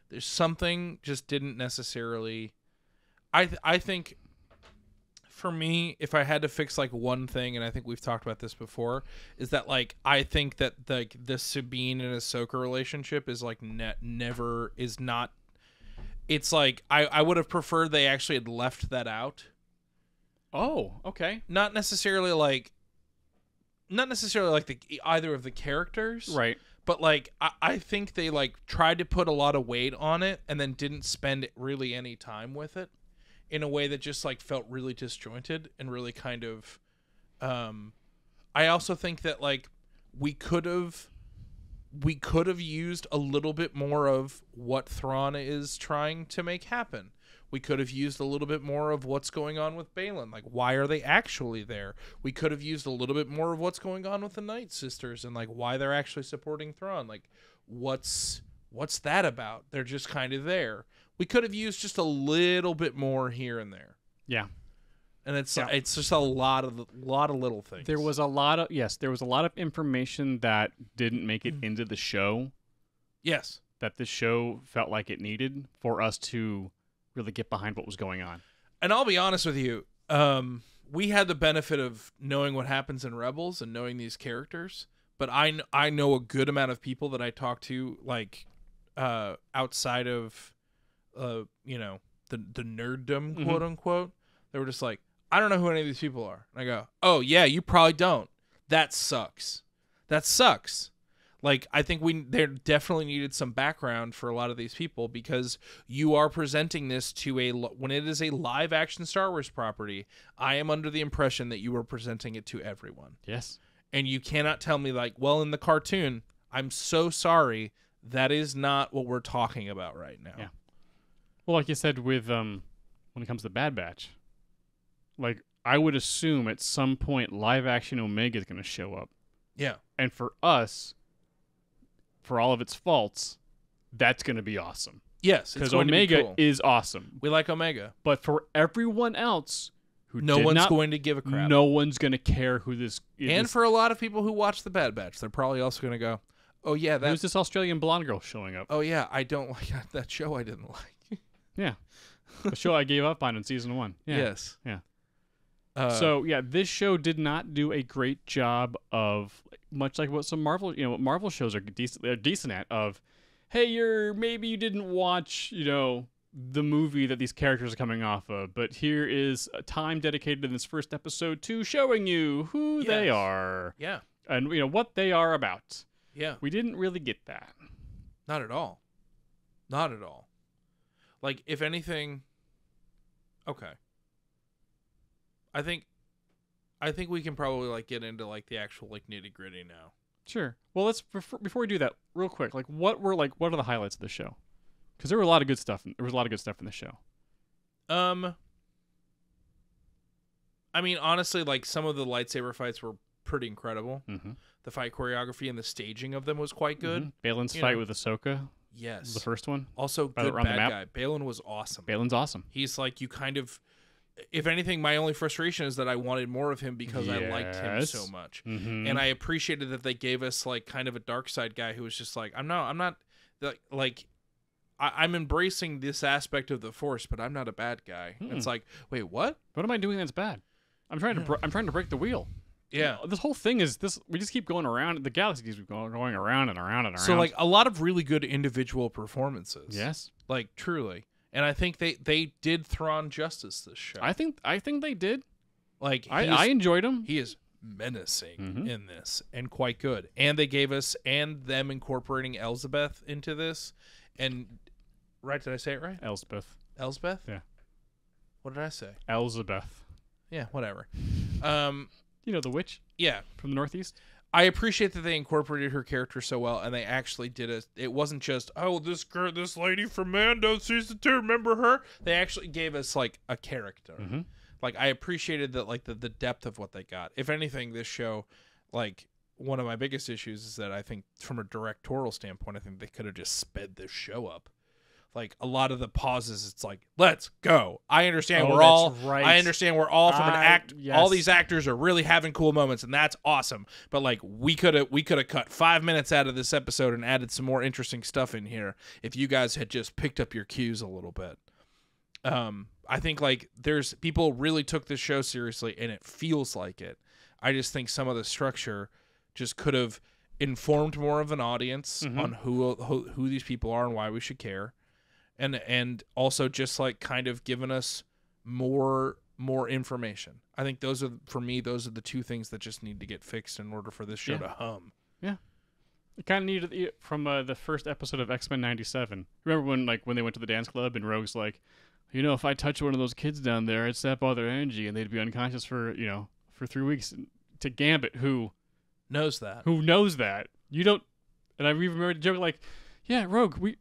C: there's something just didn't necessarily i th- i think for me if i had to fix like one thing and i think we've talked about this before is that like i think that like the sabine and ahsoka relationship is like net never is not it's like i i would have preferred they actually had left that out
E: oh, okay.
C: not necessarily like not necessarily like the either of the characters
E: Right.
C: but like I, I think they like tried to put a lot of weight on it and then didn't spend really any time with it in a way that just like felt really disjointed and really kind of um i also think that like we could have we could have used a little bit more of what Thrawn is trying to make happen. We could have used a little bit more of what's going on with Baylan. Like, why are they actually there? We could have used a little bit more of what's going on with the Night Sisters and like why they're actually supporting Thrawn. Like, what's what's that about? They're just kind of there. We could have used just a little bit more here and there,
E: Yeah.
C: and it's
E: Yeah.
C: it's just a lot of lot of little things.
E: There was a lot of yes, there was a lot of information that didn't make it into the show
C: yes,
E: that the show felt like it needed for us to really get behind what was going on.
C: and I'll be honest with you, um, we had the benefit of knowing what happens in Rebels and knowing these characters. But I I know a good amount of people that I talk to, like uh, outside of, uh, you know, the the nerddom, quote unquote. They were just like, I don't know who any of these people are. And I go, Oh yeah, you probably don't. That sucks. That sucks. Like I think we there definitely needed some background for a lot of these people because you are presenting this to a when it is a live action Star Wars property. I am under the impression that you are presenting it to everyone,
E: Yes.
C: and you cannot tell me like, well, in the cartoon, I'm so sorry, that is not what we're talking about right now.
E: Yeah. Well, like you said with um when it comes to Bad Batch, like I would assume at some point live action Omega is going to show up.
C: Yeah.
E: And for us, for all of its faults, that's going to be awesome.
C: Yes,
E: Because Omega
C: be cool.
E: is awesome.
C: we like Omega.
E: But for everyone else who
C: No one's
E: not-
C: going to give a crap.
E: no one's going to care who this
C: and
E: this-
C: for a lot of people who watch the Bad Batch, they're probably also going to go, "Oh yeah, that
E: who's this Australian blonde girl showing up?
C: Oh yeah, I don't like that show. I didn't like.
E: Yeah. the show I gave up on in season 1. Yeah.
C: Yes.
E: Yeah.
C: Uh,
E: so yeah, this show did not do a great job of much like what some Marvel, you know, what Marvel shows are decent, they're decent at. Of, hey, you're maybe you didn't watch, you know, the movie that these characters are coming off of, but here is a time dedicated in this first episode to showing you who they are
C: yeah,
E: and you know what they are about.
C: yeah,
E: We didn't really get that.
C: not at all, not at all. Like if anything, okay. I think, I think we can probably like get into like the actual like nitty gritty now.
E: Sure. Well, let's before, before we do that, real quick. Like, what were like what are the highlights of the show? Because there were a lot of good stuff. There was a lot of good stuff in the show.
C: Um, I mean, honestly, like some of the lightsaber fights were pretty incredible.
E: Mm-hmm.
C: The fight choreography and the staging of them was quite good.
E: Baylan's
C: You
E: fight
C: know.
E: with Ahsoka,
C: Yes.
E: the first one.
C: Also, good bad guy. Baylan was awesome.
E: Baylan's awesome.
C: He's like you kind of. If anything, my only frustration is that I wanted more of him because I liked him so much,
E: Mm-hmm.
C: and I appreciated that they gave us like kind of a dark side guy who was just like, I'm not, I'm not, like, like I, I'm embracing this aspect of the Force, but I'm not a bad guy.
E: Hmm.
C: It's like, wait, what?
E: what am I doing that's bad? I'm trying to br- I'm trying to break the wheel.
C: Yeah.
E: This whole thing is this. We just keep going around. The galaxy keeps going, going around and around and around.
C: So like a lot of really good individual performances.
E: yes,
C: Like truly. And I think they they did Thrawn justice this show.
E: I think I think they did.
C: like
E: I, I enjoyed him.
C: he is menacing
E: Mhm.
C: in this and quite good. And they gave us and them incorporating Elizabeth into this and right did I say it right?
E: Elspeth.
C: Elsbeth?
E: Yeah.
C: What did I say?
E: Elizabeth.
C: Yeah, whatever. Um
E: You know the witch
C: yeah,
E: from the Northeast.
C: I appreciate that they incorporated her character so well, and they actually did it. It wasn't just oh this girl, this lady from Mando season two. Remember her? They actually gave us like a character.
E: Mm-hmm.
C: Like I appreciated that, like the the depth of what they got. If anything, this show, like one of my biggest issues is that I think from a directorial standpoint, I think they could have just sped this show up. Like a lot of the pauses it's like let's go. I understand
E: Oh,
C: we're all
E: right.
C: i understand we're all from an
E: I-
C: act all these actors are really having cool moments and that's awesome. But like we could have we could have cut five minutes out of this episode and added some more interesting stuff in here if you guys had just picked up your cues a little bit. Um i think like there's people really took this show seriously and it feels like it. I just think some of the structure just could have informed more of an audience
E: Mhm.
C: on who, who who these people are and why we should care and and also just like kind of given us more more information i think those are for me those are the two things that just need to get fixed in order for this show
E: Yeah.
C: to hum Yeah.
E: It kind of needed it from uh, the first episode of X Men '97. Remember when, like, when they went to the dance club and Rogue's like, you know, if I touch one of those kids down there, I'd sap all their energy and they'd be unconscious for, you know, for three weeks. To Gambit, who
C: knows that
E: who knows that you don't, and I even remember the joke like, yeah, Rogue, we,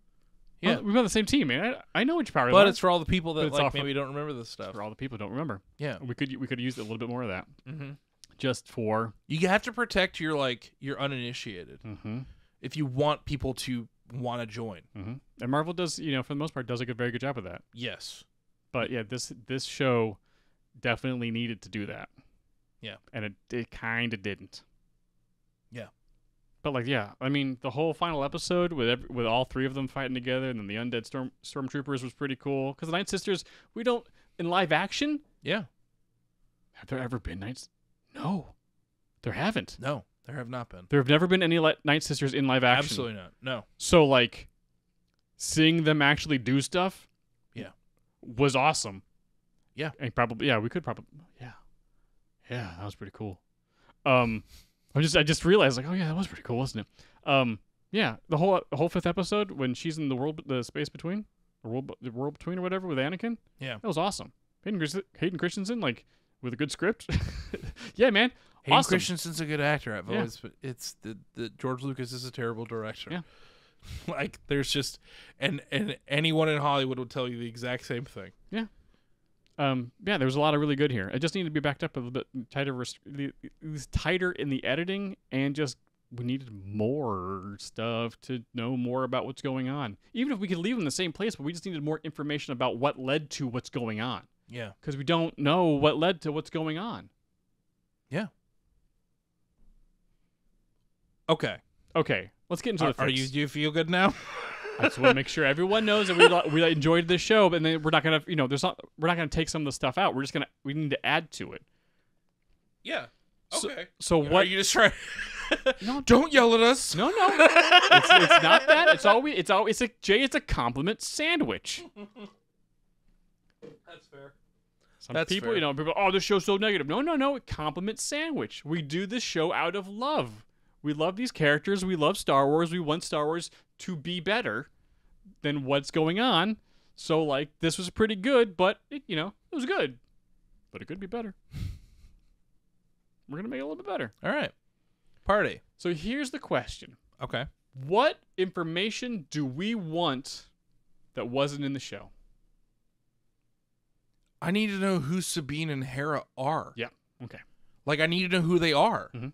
C: Yeah.
E: we're on the same team, man. I, I know what your powers
C: but it's for all the people that
E: it's all
C: like
E: for-
C: maybe don't remember this stuff
E: for all the people who don't remember.
C: yeah
E: We could we could use a little bit more of that,
C: mm-hmm.
E: just for.
C: you have to protect your like your uninitiated
E: Mm-hmm.
C: if you want people to want to join
E: Mm-hmm. And Marvel does, you know, for the most part, does a good, very good job of that.
C: yes
E: But yeah, this this show definitely needed to do that.
C: Yeah.
E: And it it kind of didn't. But like, yeah, I mean, the whole final episode with every, with all three of them fighting together, and then the undead storm stormtroopers was pretty cool. Because the Night Sisters, we don't in live action.
C: yeah
E: Have there ever been Nights? No, there haven't.
C: no there have not been
E: There have never been any li- Night Sisters in live action.
C: absolutely not no
E: So like, seeing them actually do stuff,
C: Yeah.
E: was awesome.
C: Yeah.
E: and probably yeah, we could probably yeah, yeah, that was pretty cool. Um, I just I just realized like oh yeah, that was pretty cool, wasn't it? Um, yeah, the whole the whole fifth episode when she's in the world the space between the world the world between or whatever with Anakin,
C: Yeah.
E: that was awesome. Hayden, Hayden Christensen like with a good script, yeah, man,
C: Hayden
E: awesome.
C: Christensen's a good actor. I've
E: Yeah.
C: always, but it's the, the George Lucas is a terrible director.
E: Yeah.
C: like there's just, and and anyone in Hollywood would tell you the exact same thing.
E: Um, yeah, there was a lot of really good here. It just needed to be backed up a little bit tighter. rest- It was tighter in the editing, and just we needed more stuff to know more about what's going on. Even if we could leave them in the same place, but we just needed more information about what led to what's going on,
C: Yeah.
E: because we don't know what led to what's going on. Yeah.
C: Okay.
E: Okay, let's get into
C: Are,
E: the.
C: are you? Do you feel good now?
E: I just want to make sure everyone knows that we li- we enjoyed this show, but then we're not gonna, you know, there's not we're not gonna take some of the stuff out. We're just gonna we need to add to it.
C: yeah.
E: So-
C: Okay.
E: So
C: Are
E: what?
C: you just trying?
E: No,
C: Don't yell at us.
E: No, no, it's, it's not that. It's always it's always a Jay. It's a compliment sandwich.
C: That's fair.
E: Some
C: That's
E: people,
C: fair.
E: you know, people. Oh, this show's so negative. No, no, no. It compliment sandwich. We do this show out of love. We love these characters. We love Star Wars. We want Star Wars to be better than what's going on. So, like, this was pretty good, but it, you know, it was good, but it could be better. We're gonna make it a little bit better.
C: All right. Party.
E: So here's the question.
C: Okay.
E: What information do we want that wasn't in the show?
C: I need to know who Sabine and Hera are.
E: Yeah. Okay.
C: Like I need to know who they are.
E: Mhm.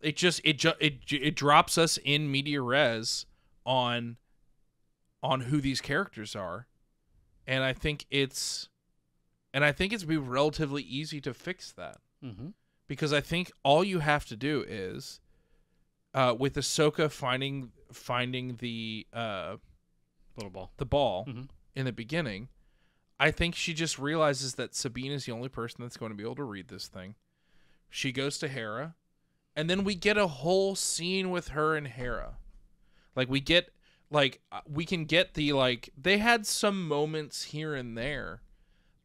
C: It just it just it it drops us in media res on on who these characters are, and I think it's and I think it's be relatively easy to fix that
E: Mm-hmm.
C: because I think all you have to do is uh, with Ahsoka finding finding the uh,
E: Little ball.
C: the ball
E: Mhm.
C: in the beginning, I think she just realizes that Sabine is the only person that's going to be able to read this thing. She goes to Hera, and then we get a whole scene with her and Hera. Like we get like uh, we can get the like they had some moments here and there,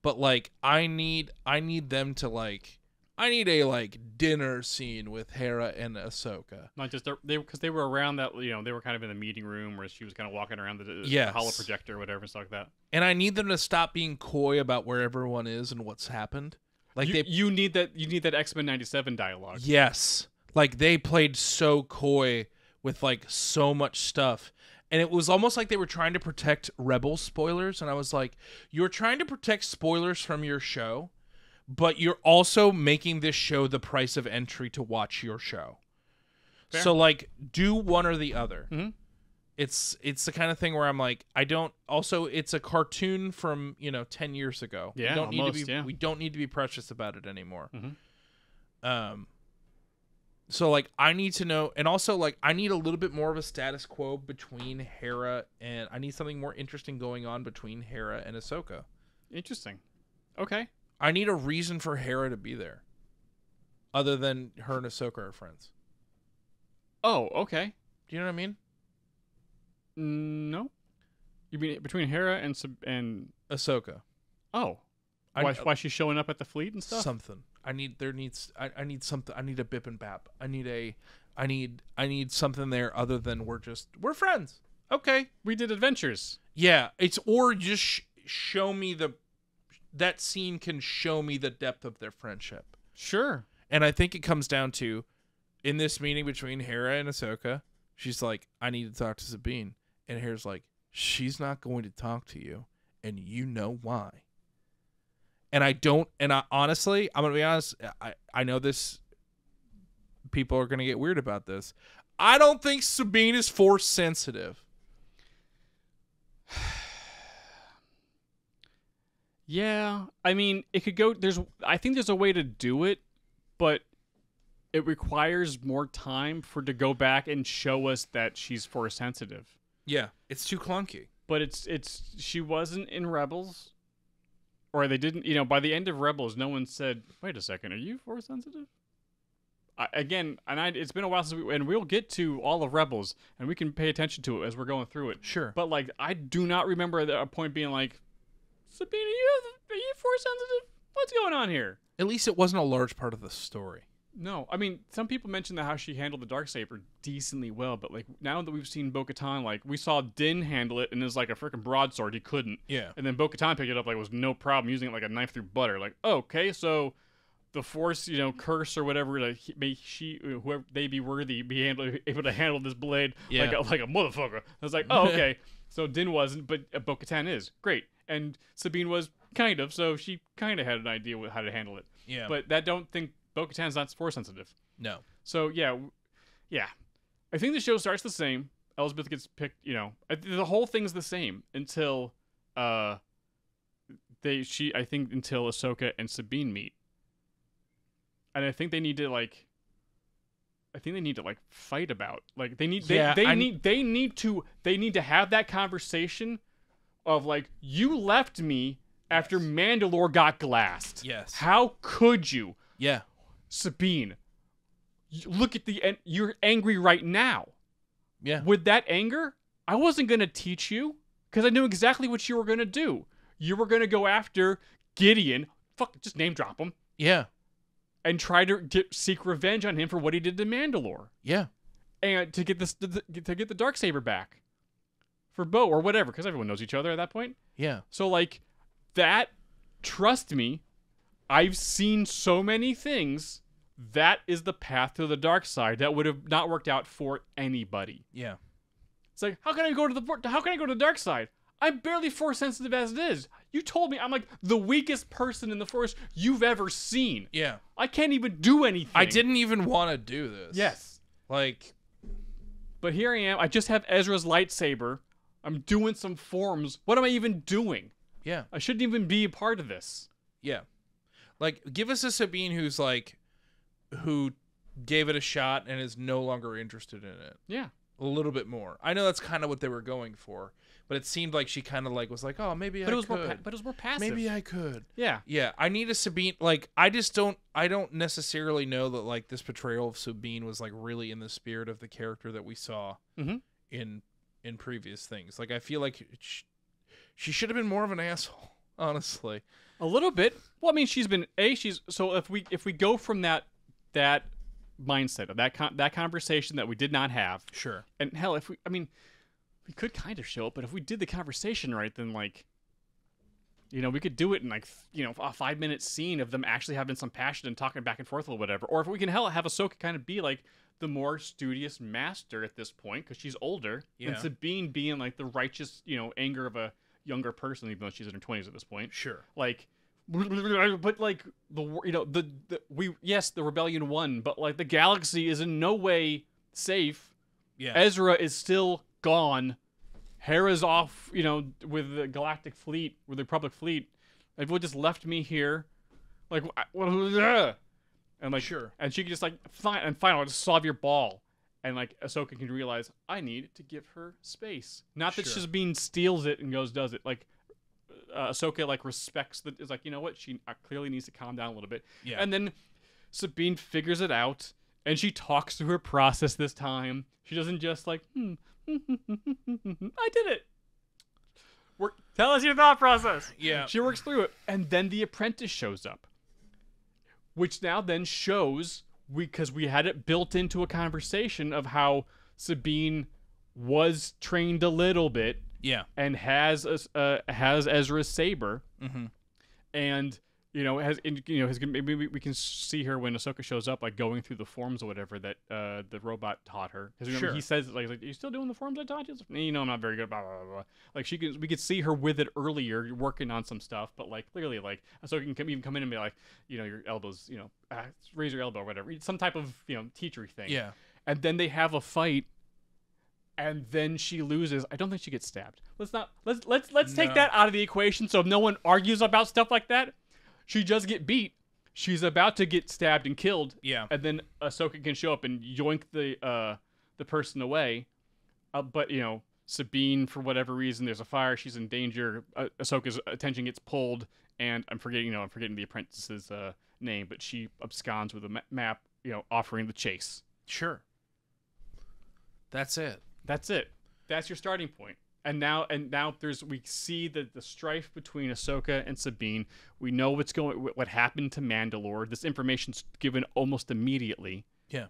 C: but like I need I need them to like I need a like dinner scene with Hera and Ahsoka.
E: Not just they because they were around that you know they were kind of in the meeting room where she was kind of walking around the, the
C: Yes.
E: hollow projector or whatever and stuff like that.
C: And I need them to stop being coy about where everyone is and what's happened. Like
E: you,
C: they
E: you need that you need that X Men '97 dialogue.
C: Yes. Like they played so coy with like so much stuff. And it was almost like they were trying to protect Rebel spoilers. And I was like, you're trying to protect spoilers from your show, but you're also making this show the price of entry to watch your show.
E: Fair.
C: So, like, do one or the other.
E: Mhm.
C: It's it's the kind of thing where I'm like, I don't. Also, it's a cartoon from you know ten years ago.
E: Yeah,
C: we don't need to be.
E: yeah.
C: We don't need to be precious about it anymore.
E: Mhm.
C: Um. So like, I need to know, and also like, I need a little bit more of a status quo between Hera and I need something more interesting going on between Hera and Ahsoka.
E: Interesting. Okay.
C: I need a reason for Hera to be there, other than her and Ahsoka are friends.
E: Oh, okay.
C: Do you know what I mean?
E: No. You mean between Hera and and
C: Ahsoka.
E: oh,
C: I-
E: why, why she's showing up at the fleet and stuff?
C: something. I need there needs I, I need something I need a bip and bap. I need a I need I need something there other than we're just we're friends. Okay.
E: We did adventures.
C: Yeah, it's or just sh- show me the that scene can show me the depth of their friendship.
E: Sure.
C: And I think it comes down to in this meeting between Hera and Ahsoka, she's like, I need to talk to Sabine. And Hera's like, she's not going to talk to you, and you know why. And I don't and I honestly, I'm gonna be honest, I, I know this people are gonna get weird about this. I don't think Sabine is force sensitive.
E: Yeah, I mean, it could go. There's, I think there's a way to do it, but it requires more time for to go back and show us that she's force sensitive.
C: Yeah. It's too clunky.
E: But it's it's she wasn't in Rebels, or they didn't. You know, by the end of Rebels, no one said, "Wait a second, are you force sensitive?" I, again, and I, it's been a while since we, and we'll get to all of Rebels, and we can pay attention to it as we're going through it.
C: Sure.
E: But like, I do not remember a point being like, Sabine, are you are you force sensitive? What's going on here?
C: At least it wasn't a large part of the story.
E: No, I mean, some people mentioned that how she handled the dark saber decently well, but like now that we've seen Bo-Katan, like we saw Din handle it, and it's like a freaking broadsword. He couldn't.
C: Yeah.
E: And then Bo-Katan picked it up like it was no problem using it like a knife through butter. Like, okay, so the Force, you know, curse or whatever, like, he- may she, whoever they be worthy, be handle, able to handle this blade like a, like a motherfucker. I was like, oh, okay. so Din wasn't, but uh, Bo-Katan is great, and Sabine was kind of, so she kind of had an idea with how to handle it.
C: Yeah.
E: But that don't think Bo-Katan's not force sensitive.
C: no.
E: So yeah, yeah. I think the show starts the same. Elizabeth gets picked. You know, the whole thing's the same until uh they she I think until Ahsoka and Sabine meet, and I think they need to like. I think they need to like fight about like they need they,
C: Yeah,
E: they need they need to they need to have that conversation of like you left me after Mandalore got glassed.
C: Yes.
E: How could you?
C: Yeah.
E: Sabine, look at the en- you're angry right now.
C: Yeah.
E: With that anger, I wasn't going to teach you cuz I knew exactly what you were going to do. You were going to go after Gideon, fuck just name drop him
C: Yeah.
E: and try to get, seek revenge on him for what he did to Mandalore
C: Yeah.
E: and to get this to, get the dark saber back for Bo or whatever cuz everyone knows each other at that point.
C: Yeah.
E: So like that trust me, I've seen so many things that is the path to the dark side that would have not worked out for anybody.
C: Yeah.
E: It's like how can I go to the how can I go to the dark side? I'm barely force sensitive as it is. You told me I'm like the weakest person in the force you've ever seen.
C: Yeah.
E: I can't even do anything.
C: I didn't even want to do this.
E: Yes.
C: Like
E: But here I am. I just have Ezra's lightsaber. I'm doing some forms. What am I even doing?
C: yeah.
E: I shouldn't even be a part of this.
C: Yeah. Like give us a Sabine who's like who gave it a shot and is no longer interested in it.
E: Yeah.
C: A little bit more. I know that's kind of what they were going for, but it seemed like she kind of like was like, "Oh, maybe
E: But
C: I
E: it was
C: could.
E: more pa- but it was more passive.
C: maybe I could."
E: Yeah.
C: Yeah, I need a Sabine. Like, I just don't. I don't necessarily know that like this portrayal of Sabine was like really in the spirit of the character that we saw
E: Mhm.
C: in in previous things. Like, I feel like she, she should have been more of an asshole. Honestly,
E: A little bit. Well, I mean, she's been a. She's so if we if we go from that that mindset of that con- that conversation that we did not have,
C: sure.
E: and hell, if we, I mean, we could kind of show it, but if we did the conversation right, then like, you know, we could do it in like you know a five minute scene of them actually having some passion and talking back and forth or whatever. Or if we can hell have Ahsoka kind of be like the more studious master at this point because she's older,
C: Yeah.
E: and Sabine being like the righteous you know anger of a younger person, even though she's in her twenties at this point
C: Sure.
E: like but like the you know the, the we yes the rebellion won but like the galaxy is in no way safe
C: Yeah.
E: ezra is still gone. Hera's off, you know, with the Galactic Fleet, with the Republic Fleet. Everyone just left me here. Like? And like,
C: Sure.
E: And she can just like, fine, and fine, I'll just solve your ball. And like, Ahsoka can realize I need to give her space. Not that
C: Sure.
E: Sabine steals it and goes does it. Like, uh, Ahsoka like respects the. Is like, you know what? She uh, clearly needs to calm down a little bit.
C: Yeah.
E: And then Sabine figures it out, and she talks through her process this time. She doesn't just like, hmm, I did it. Work, tell us your thought process.
C: Yeah.
E: She works through it, and then the apprentice shows up, which now then shows we because we had it built into a conversation of how Sabine was trained a little bit
C: Yeah.
E: and has a, uh, has Ezra's saber,
C: Mm-hmm.
E: and you know has you know has maybe we, we can see her when Ahsoka shows up, like going through the forms or whatever that uh, the robot taught her. Because
C: Sure.
E: he says like, like, "Are you still doing the forms I taught you?" Like, You know, I'm not very good. Blah, blah, blah, blah. Like she could, we could see her with it earlier, working on some stuff. But like clearly, like Ahsoka can come, even come in and be like, you know, your elbows, you know, ah, raise your elbow or whatever, some type of you know teachery thing.
C: Yeah.
E: And then they have a fight. And then she loses. I don't think she gets stabbed. Let's not. Let's let's let's take
C: No.
E: that out of the equation. So if no one argues about stuff like that, she does get beat. She's about to get stabbed and killed.
C: Yeah.
E: And then Ahsoka can show up and yoink the uh the person away. Uh, but you know Sabine, for whatever reason, there's a fire. She's in danger. Uh, Ahsoka's attention gets pulled, and I'm forgetting. You know, I'm forgetting the apprentice's uh, name, but she absconds with a ma- map. You know, offering the chase.
C: Sure. That's it.
E: That's it. That's your starting point. And now, and now, there's we see the the strife between Ahsoka and Sabine. We know what's going, what happened to Mandalore. This information's given almost immediately.
C: Yeah.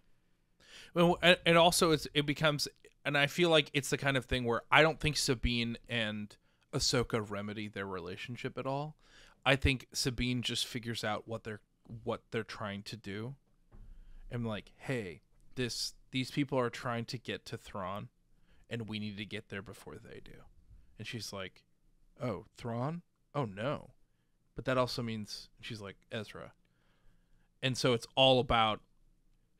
C: Well, and, also it's it becomes, and I feel like it's the kind of thing where I don't think Sabine and Ahsoka remedy their relationship at all. I think Sabine just figures out what they're what they're trying to do, and like, hey, this these people are trying to get to Thrawn, and we need to get there before they do. And she's like, oh, Thrawn? Oh no, but that also means she's like Ezra, and so it's all about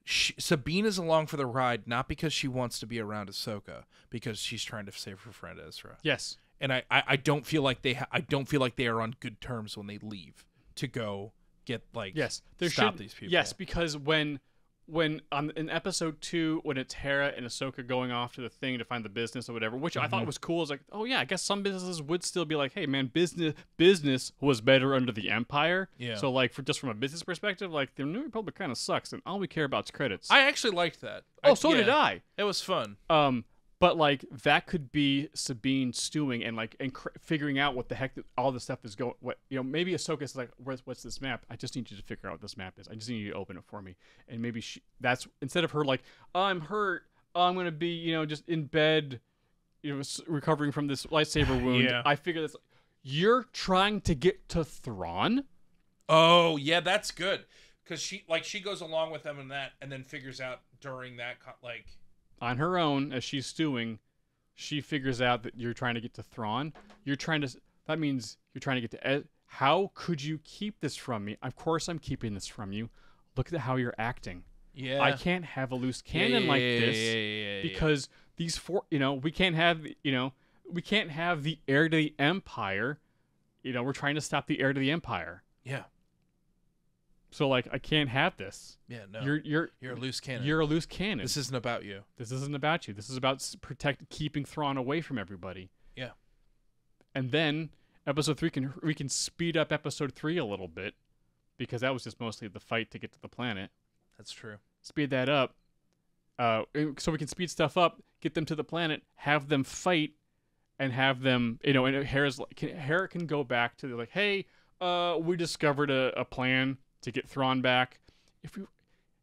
C: she, Sabine is along for the ride not because she wants to be around Ahsoka, because she's trying to save her friend Ezra.
E: Yes.
C: And I, I, I don't feel like they ha- I don't feel like they are on good terms when they leave to go get like
E: Yes. There
C: stop
E: should,
C: these people.
E: Yes, because when when on in episode two, when it's Hera and Ahsoka going off to the thing to find the business or whatever, which I
C: Mm-hmm.
E: thought was cool, is like, oh yeah, I guess some businesses would still be like, hey man, business business was better under the Empire.
C: Yeah.
E: So like, for just from a business perspective, like the New Republic kind of sucks, and all we care about is credits.
C: I actually liked that.
E: oh, so did I.
C: It was fun.
E: Um, but like that could be Sabine stewing and like and cr- figuring out what the heck th- all this stuff is going. What you know, maybe Ahsoka's like, Where's, "What's this map? I just need you to figure out what this map is. I just need you to open it for me." And maybe she that's instead of her like, oh, "I'm hurt. Oh, I'm gonna be you know just in bed, you know, s- recovering from this lightsaber wound."
C: Yeah.
E: I figure this. You're trying to get to Thrawn.
C: Oh yeah, that's good. Cause she like she goes along with them in that, and then figures out during that like
E: on her own as she's stewing, she figures out that you're trying to get to Thrawn. You're trying to. That means you're trying to get to. Ed. How could you keep this from me? Of course, I'm keeping this from you. Look at how you're acting.
C: yeah.
E: I can't have a loose cannon
C: yeah,
E: like
C: yeah,
E: this
C: yeah, yeah, yeah.
E: because these four. You know, we can't have. You know, we can't have the heir to the empire. You know, we're trying to stop the heir to the empire.
C: yeah,
E: So like, I can't have this.
C: yeah. No,
E: You're you're
C: you're a loose cannon.
E: you're a loose cannon.
C: this isn't about you.
E: This isn't about you. This is about protect keeping Thrawn away from everybody.
C: Yeah.
E: And then episode three can we can speed up episode three a little bit because that was just mostly the fight to get to the planet.
C: That's true.
E: Speed that up, uh, so we can speed stuff up, get them to the planet, have them fight, and have them you know. And Hera's like, can, Hera can go back to the like, hey, uh, we discovered a, a plan to get Thrawn back. If we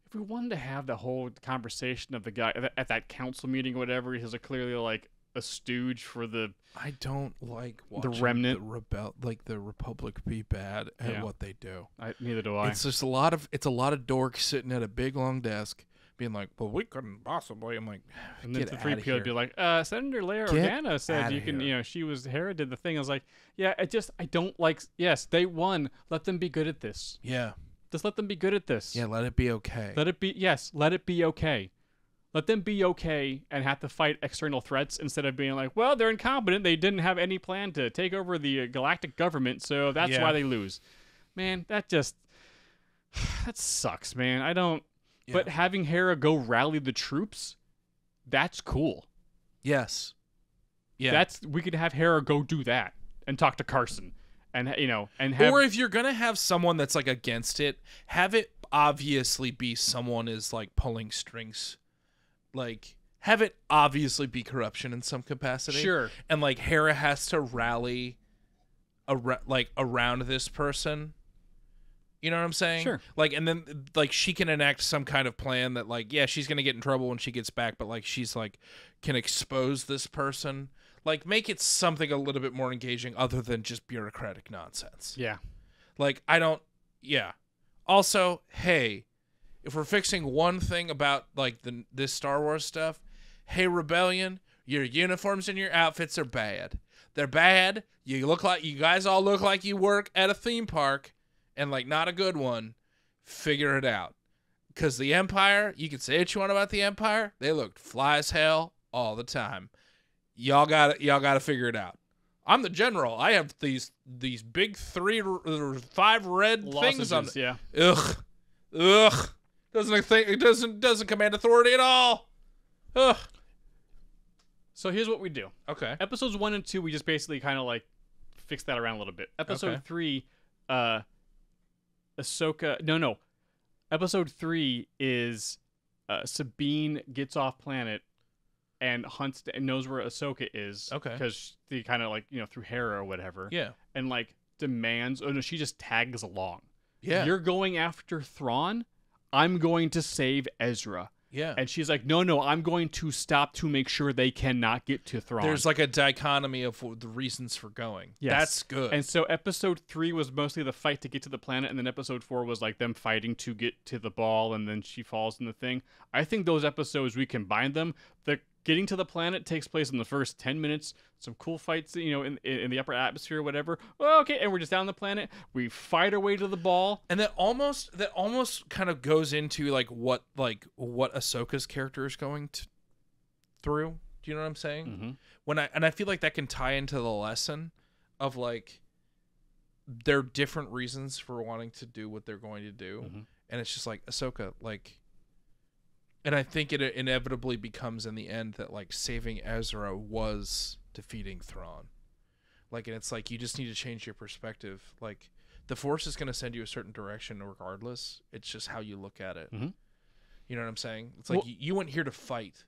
E: if we wanted to have the whole conversation of the guy at that, council meeting or whatever, he's like clearly like a stooge for the
C: I don't like
E: The remnant.
C: the rebel, like the Republic, be bad at
E: Yeah.
C: what they do.
E: I, neither do I.
C: It's just a lot of it's a lot of dorks sitting at a big long desk, being like, "Well, we couldn't possibly." I'm like,
E: and then the three PO would be like, uh, Senator Leia
C: Get
E: Organa said you can,
C: here.
E: you know, she was Hera did the thing. I was like, yeah, I just I don't like. Yes, they won. Let them be good at this.
C: "Yeah,
E: Just let them be good at this.
C: yeah, let it be okay."
E: Let it be. Yes, let it be okay. Let them be okay and have to fight external threats instead of being like, well, they're incompetent. They didn't have any plan to take over the uh, galactic government, so that's
C: Yeah.
E: why they lose. Man, that just that sucks, man. I don't. But having Hera go rally the troops, that's cool.
C: Yes. Yeah.
E: That's we could have Hera go do that and talk to Carson, and you know, and have
C: or if you're gonna have someone that's like against it, have it obviously be someone is like pulling strings, like have it obviously be corruption in some capacity.
E: Sure.
C: and like Hera has to rally, ar- like around this person. You know what I'm saying?
E: Sure.
C: Like, and then like she can enact some kind of plan that like, yeah, she's gonna get in trouble when she gets back, but like she's like can expose this person. Like, make it something a little bit more engaging, other than just bureaucratic nonsense.
E: yeah,
C: Like I don't yeah. Also, hey, if we're fixing one thing about like the this Star Wars stuff, hey Rebellion, your uniforms and your outfits are bad. They're bad. You look like you guys all look like you work at a theme park and like not a good one. Figure it out. Cuz the Empire, you can say what you want about the Empire, they looked fly as hell all the time. Y'all got y'all got to figure it out. I'm the general. I have these these big three or five red things on.
E: Yeah.
C: Ugh, ugh. Doesn't think it doesn't doesn't command authority at all. Ugh.
E: So here's what we do.
C: Okay.
E: Episodes one and two, we just basically kind of like fix that around a little bit. Episode
C: Okay.
E: three, uh, Ahsoka. No, no. Episode three is uh, Sabine gets off planet and hunts and knows where Ahsoka is.
C: Okay.
E: Because they kind of like you know through Hera or whatever.
C: Yeah.
E: And like demands. Oh no, she just tags along.
C: Yeah.
E: You're going after Thrawn. I'm going to save Ezra.
C: yeah.
E: And she's like, no, no, I'm going to stop to make sure they cannot get to Thrawn.
C: There's like a dichotomy of the reasons for going.
E: Yes.
C: That's good.
E: And so episode three was mostly the fight to get to the planet, and then episode four was like them fighting to get to the ball, and then she falls in the thing. I think those episodes we combine them. The getting to the planet takes place in the first ten minutes. Some cool fights, you know, in in, in the upper atmosphere, or whatever. Oh, okay, and we're just down the planet. We fight our way to the ball.
C: and that almost that almost kind of goes into like what like what Ahsoka's character is going to through. Do you know what I'm saying?
E: Mm-hmm.
C: when I and I feel like that can tie into the lesson of like there are different reasons for wanting to do what they're going to do,
E: Mhm.
C: and it's just like Ahsoka, like, and I think it inevitably becomes in the end that like saving Ezra was defeating Thrawn, like, and it's like you just need to change your perspective, like. The force is going to send you a certain direction regardless. It's just how you look at it.
E: Mhm.
C: You know what I'm saying? It's like
E: Well-
C: you, you went here to fight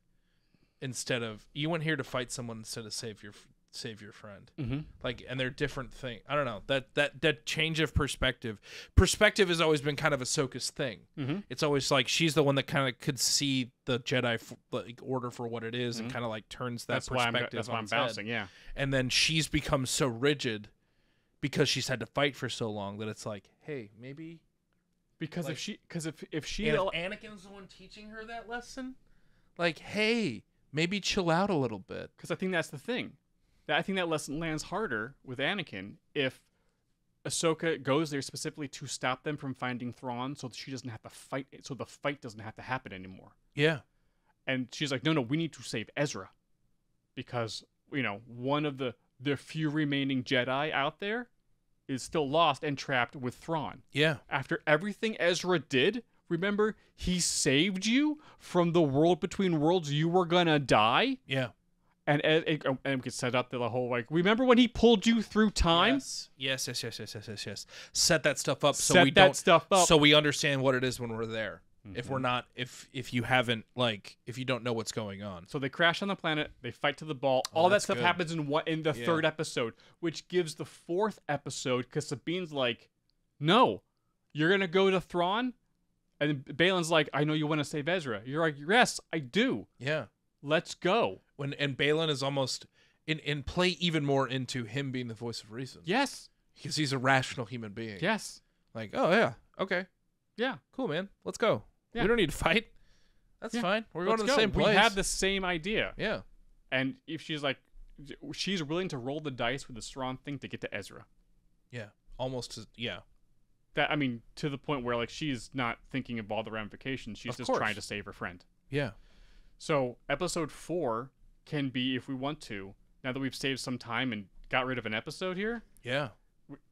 C: instead of you went here to fight someone instead of save your save your friend
E: Mm-hmm.
C: like and they're different thing i don't know that that that change of perspective perspective has always been kind of ahsoka's thing
E: Mhm.
C: it's always like she's the one that kind of could see the jedi f- like order for what it is and kind of like turns that
E: Mm-hmm. That's why I'm
C: perspective
E: that's why I'm
C: its head.
E: bouncing. Yeah.
C: and then she's become so rigid because she's had to fight for so long that it's like hey maybe
E: Because
C: Like-
E: if she, because if if she,
C: and if anakin's the one teaching her that lesson like hey maybe chill out a little bit
E: because I think that's the thing. I think that lesson lands harder with Anakin if Ahsoka goes there specifically to stop them from finding Thrawn, so she doesn't have to fight. So the fight doesn't have to happen anymore.
C: yeah
E: And she's like, no, no, we need to save Ezra because you know one of the the few remaining Jedi out there is still lost and trapped with Thrawn.
C: yeah
E: After everything Ezra did, remember he saved you from the world between worlds. You were gonna die.
C: yeah
E: and and, and, and we set up the whole like remember when he pulled you through time
C: Yes. Yes, yes, yes, yes, yes, yes, yes. Set that stuff up so
E: Set
C: we
E: that
C: don't
E: stuff up.
C: so we understand what it is when we're there. If
E: Mm-hmm.
C: we're not if if you haven't like if you don't know what's going on.
E: so they crash on the planet they fight to the ball
C: Oh,
E: all that stuff
C: good.
E: happens in what in the
C: Yeah.
E: third episode which gives the fourth episode because sabine's like no you're gonna go to thrawn and Baylan's like i know you want to save ezra you're like yes i do
C: Yeah.
E: let's go
C: When and Baylan is almost in in play even more into him being the voice of reason.
E: yes
C: Because he's a rational human being.
E: yes
C: Like, oh yeah, okay,
E: yeah
C: cool, man. Let's go.
E: Yeah.
C: We don't need to fight. That's
E: Yeah.
C: fine. We're
E: let's
C: going to the
E: go.
C: same place.
E: we have the same idea
C: Yeah.
E: and if she's like she's willing to roll the dice with the strong thing to get to ezra
C: Yeah. Almost. As, yeah.
E: that I mean, to the point where like she's not thinking of all the ramifications. She's
C: Of
E: just
C: course.
E: trying to save her friend.
C: Yeah.
E: So episode four can be, if we want to, now that we've saved some time and got rid of an episode here,
C: Yeah.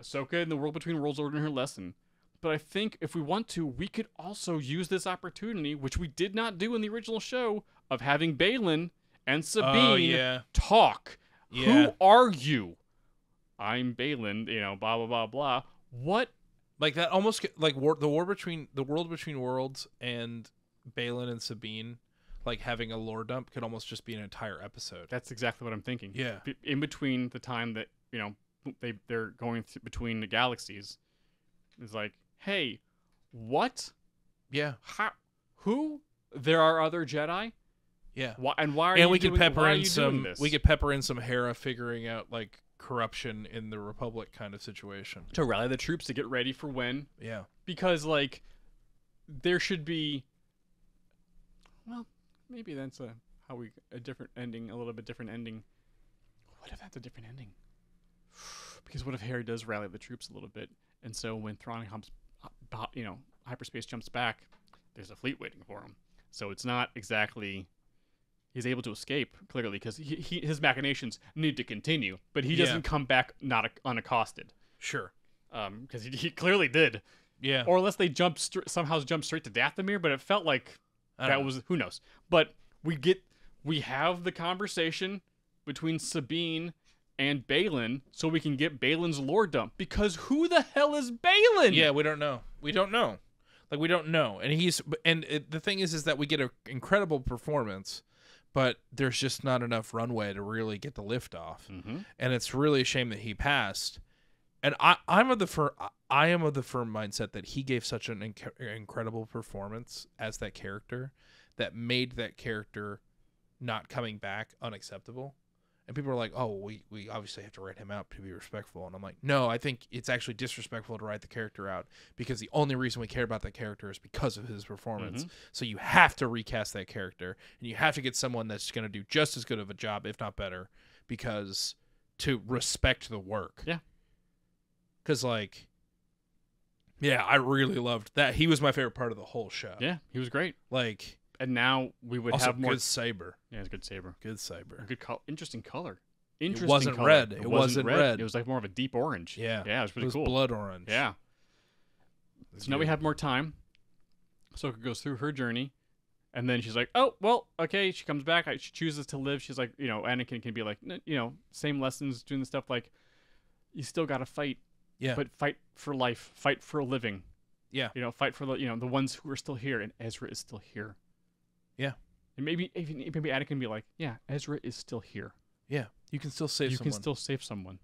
E: Ahsoka in the World Between Worlds learning her lesson. But I think if we want to, we could also use this opportunity, which we did not do in the original show, of having Baylan and oh, Sabine
C: Oh, yeah.
E: talk.
C: Yeah.
E: Who are you? I'm Baylan, you know, blah blah blah blah. What
C: Like that almost like war, the war between the world between worlds and Baylan and Sabine, like having a lore dump could almost just be an entire episode.
E: that's exactly what I'm thinking.
C: Yeah.
E: In between the time that, you know, they they're going th- between the galaxies. It's like, "Hey, what?
C: Yeah.
E: How who? There are other Jedi?
C: Yeah.
E: Why and why are
C: and
E: you
C: we could pepper in some we could pepper in some Hera figuring out like corruption in the Republic kind of situation.
E: to rally the troops to get ready for when
C: Yeah.
E: because like there should be well maybe that's a how we a different ending a little bit different ending what if that's a different ending because what if Hera does rally the troops a little bit and so when Thrawn comes uh, you know hyperspace jumps back there's a fleet waiting for him so it's not exactly he's able to escape clearly because he, he, his machinations need to continue but he
C: Yeah.
E: doesn't come back not unaccosted
C: Sure.
E: um because he, he clearly did
C: Yeah.
E: or unless they jump str- somehow jump straight to Dathomir, but it felt like that
C: know.
E: was who knows. But we get we have the conversation between Sabine and Baylan, so we can get Baylan's lore dump. Because who the hell is Baylan?
C: Yeah, we don't know. We don't know. Like we don't know. And he's and it, the thing is is that we get an incredible performance, but there's just not enough runway to really get the lift off.
E: Mhm.
C: And it's really a shame that he passed. And I I'm of the fir- I am of the firm mindset that he gave such an inc- incredible performance as that character that made that character not coming back unacceptable. And people are like, "Oh, we we obviously have to write him out to be respectful." And I'm like, "No, I think it's actually disrespectful to write the character out because the only reason we care about that character is because of his performance. Mm-hmm. So you have to recast that character, and you have to get someone that's going to do just as good of a job, if not better, because to respect the work.
E: Yeah.
C: Because like, yeah, I really loved that. He was my favorite part of the whole show.
E: Yeah, he was great.
C: Like,
E: And now we would
C: also
E: have more
C: good saber,
E: Yeah, it's a good saber.
C: good saber.
E: Good color. Interesting color. Interesting
C: wasn't
E: color.
C: red.
E: It, wasn't, red. It was like more of a deep orange.
C: Yeah.
E: Yeah, it was
C: It
E: pretty
C: was
E: cool.
C: blood orange.
E: Yeah. So now we have more time. Ahsoka goes through her journey, and then she's like, "Oh, well, okay." She comes back. I- She chooses to live. She's like, you know, Anakin can be like, "N- you know, same lessons, doing the stuff like, you still got to fight,
C: Yeah.
E: but fight for life, fight for a living.
C: Yeah.
E: You know, fight for the, you know, the ones who are still here, and Ezra is still here.
C: Yeah.
E: And maybe even maybe Anakin can be like, yeah, Ezra is still here.
C: yeah. You can still save
E: you
C: someone.
E: can still save someone.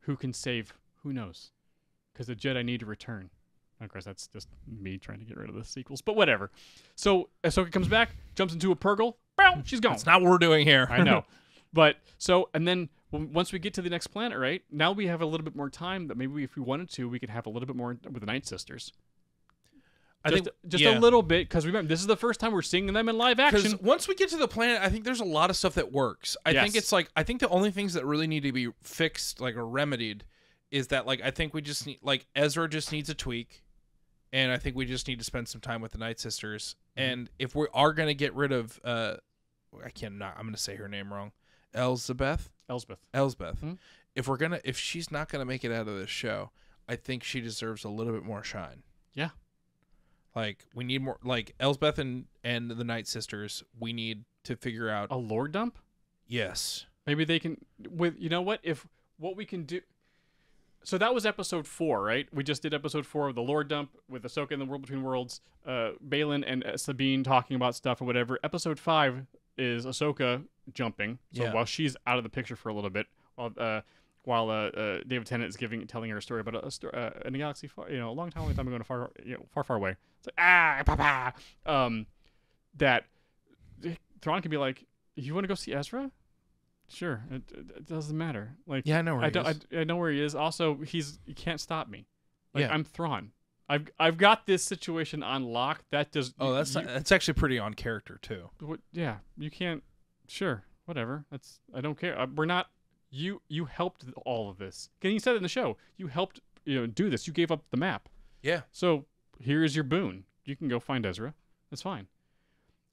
E: Who can save? Who knows? Because the Jedi need to return. Of course, that's just me trying to get rid of the sequels, but whatever. So Ahsoka comes back, jumps into a Purrgil. Bow, she's gone.
C: That's not what we're doing here.
E: I know. But so, and then once we get to the next planet, right? Now we have a little bit more time that maybe if we wanted to, we could have a little bit more with the Night Sisters.
C: I
E: Just,
C: think
E: just
C: yeah.
E: a little bit, because remember, this is the first time we're seeing them in live action.
C: once we get to the planet, I think there's a lot of stuff that works. I think it's like I think the only things that really need to be fixed, like or remedied, is that like I think we just need like Ezra just needs a tweak, and I think we just need to spend some time with the Night Sisters. And if we are gonna get rid of, uh, I can't not, I'm gonna say her name wrong, Elizabeth,
E: Elsbeth.
C: Elsbeth.
E: Mhm.
C: If we're gonna, if she's not gonna make it out of this show, I think she deserves a little bit more shine.
E: Yeah.
C: Like we need more, like Elsbeth and and the Night Sisters. We need to figure out.
E: A lore dump?
C: Yes.
E: Maybe they can with you know what if what we can do. So that was episode four, right? We just did episode four of the lore dump with Ahsoka in the World Between Worlds, uh, Baylan and uh, Sabine talking about stuff or whatever. Episode five is Ahsoka jumping. So
C: Yeah.
E: while she's out of the picture for a little bit, while uh, while uh, uh, David Tennant is giving telling her a story about a, a story uh, in a galaxy far, you know, a long time, long time ago, in a far, you know, far, far away. It's like ah, papa. Um, that Thrawn can be like, "You want to go see Ezra?" Sure, it, it, doesn't matter. Like,
C: Yeah, I know where
E: I
C: he
E: don't.
C: is.
E: I, I know where he is. Also, he's you can't stop me. Like
C: Yeah.
E: I'm Thrawn. I've I've got this situation on lock. That does.
C: Oh, that's
E: you,
C: that's actually pretty on character too.
E: what, yeah. You can't. Sure, whatever. That's I don't care. Uh, we're not. You you helped all of this. And you said it in the show. You helped you know do this. You gave up the map.
C: Yeah.
E: So here's your boon. You can go find Ezra. That's fine.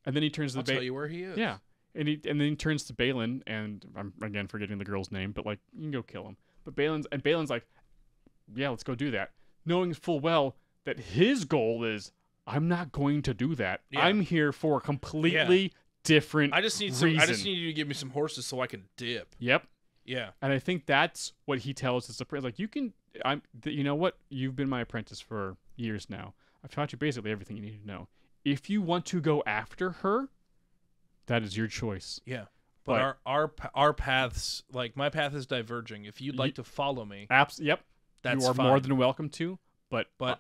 E: and then he turns to
C: I'll
E: the
C: tell
E: ba-
C: you where he is.
E: yeah, and he and then he turns to Baylan, and I'm again forgetting the girl's name, but like you can go kill him. But Baylan's and Baylan's like, yeah, let's go do that, knowing full well that his goal is I'm not going to do that.
C: Yeah.
E: I'm here for a completely different.
C: I just need some. I just need you to give me some horses so I can dip.
E: Yep.
C: Yeah.
E: And I think that's what he tells his apprentice. Like, you can, I'm, th- you know what? You've been my apprentice for years now. I've taught you basically everything you need to know. If you want to go after her, that is your choice.
C: Yeah. But,
E: But-
C: our our our paths, like my path is diverging. If you'd like to follow me,
E: Abs- yep.
C: that's
E: you are
C: fine.
E: more than welcome to. But,
C: But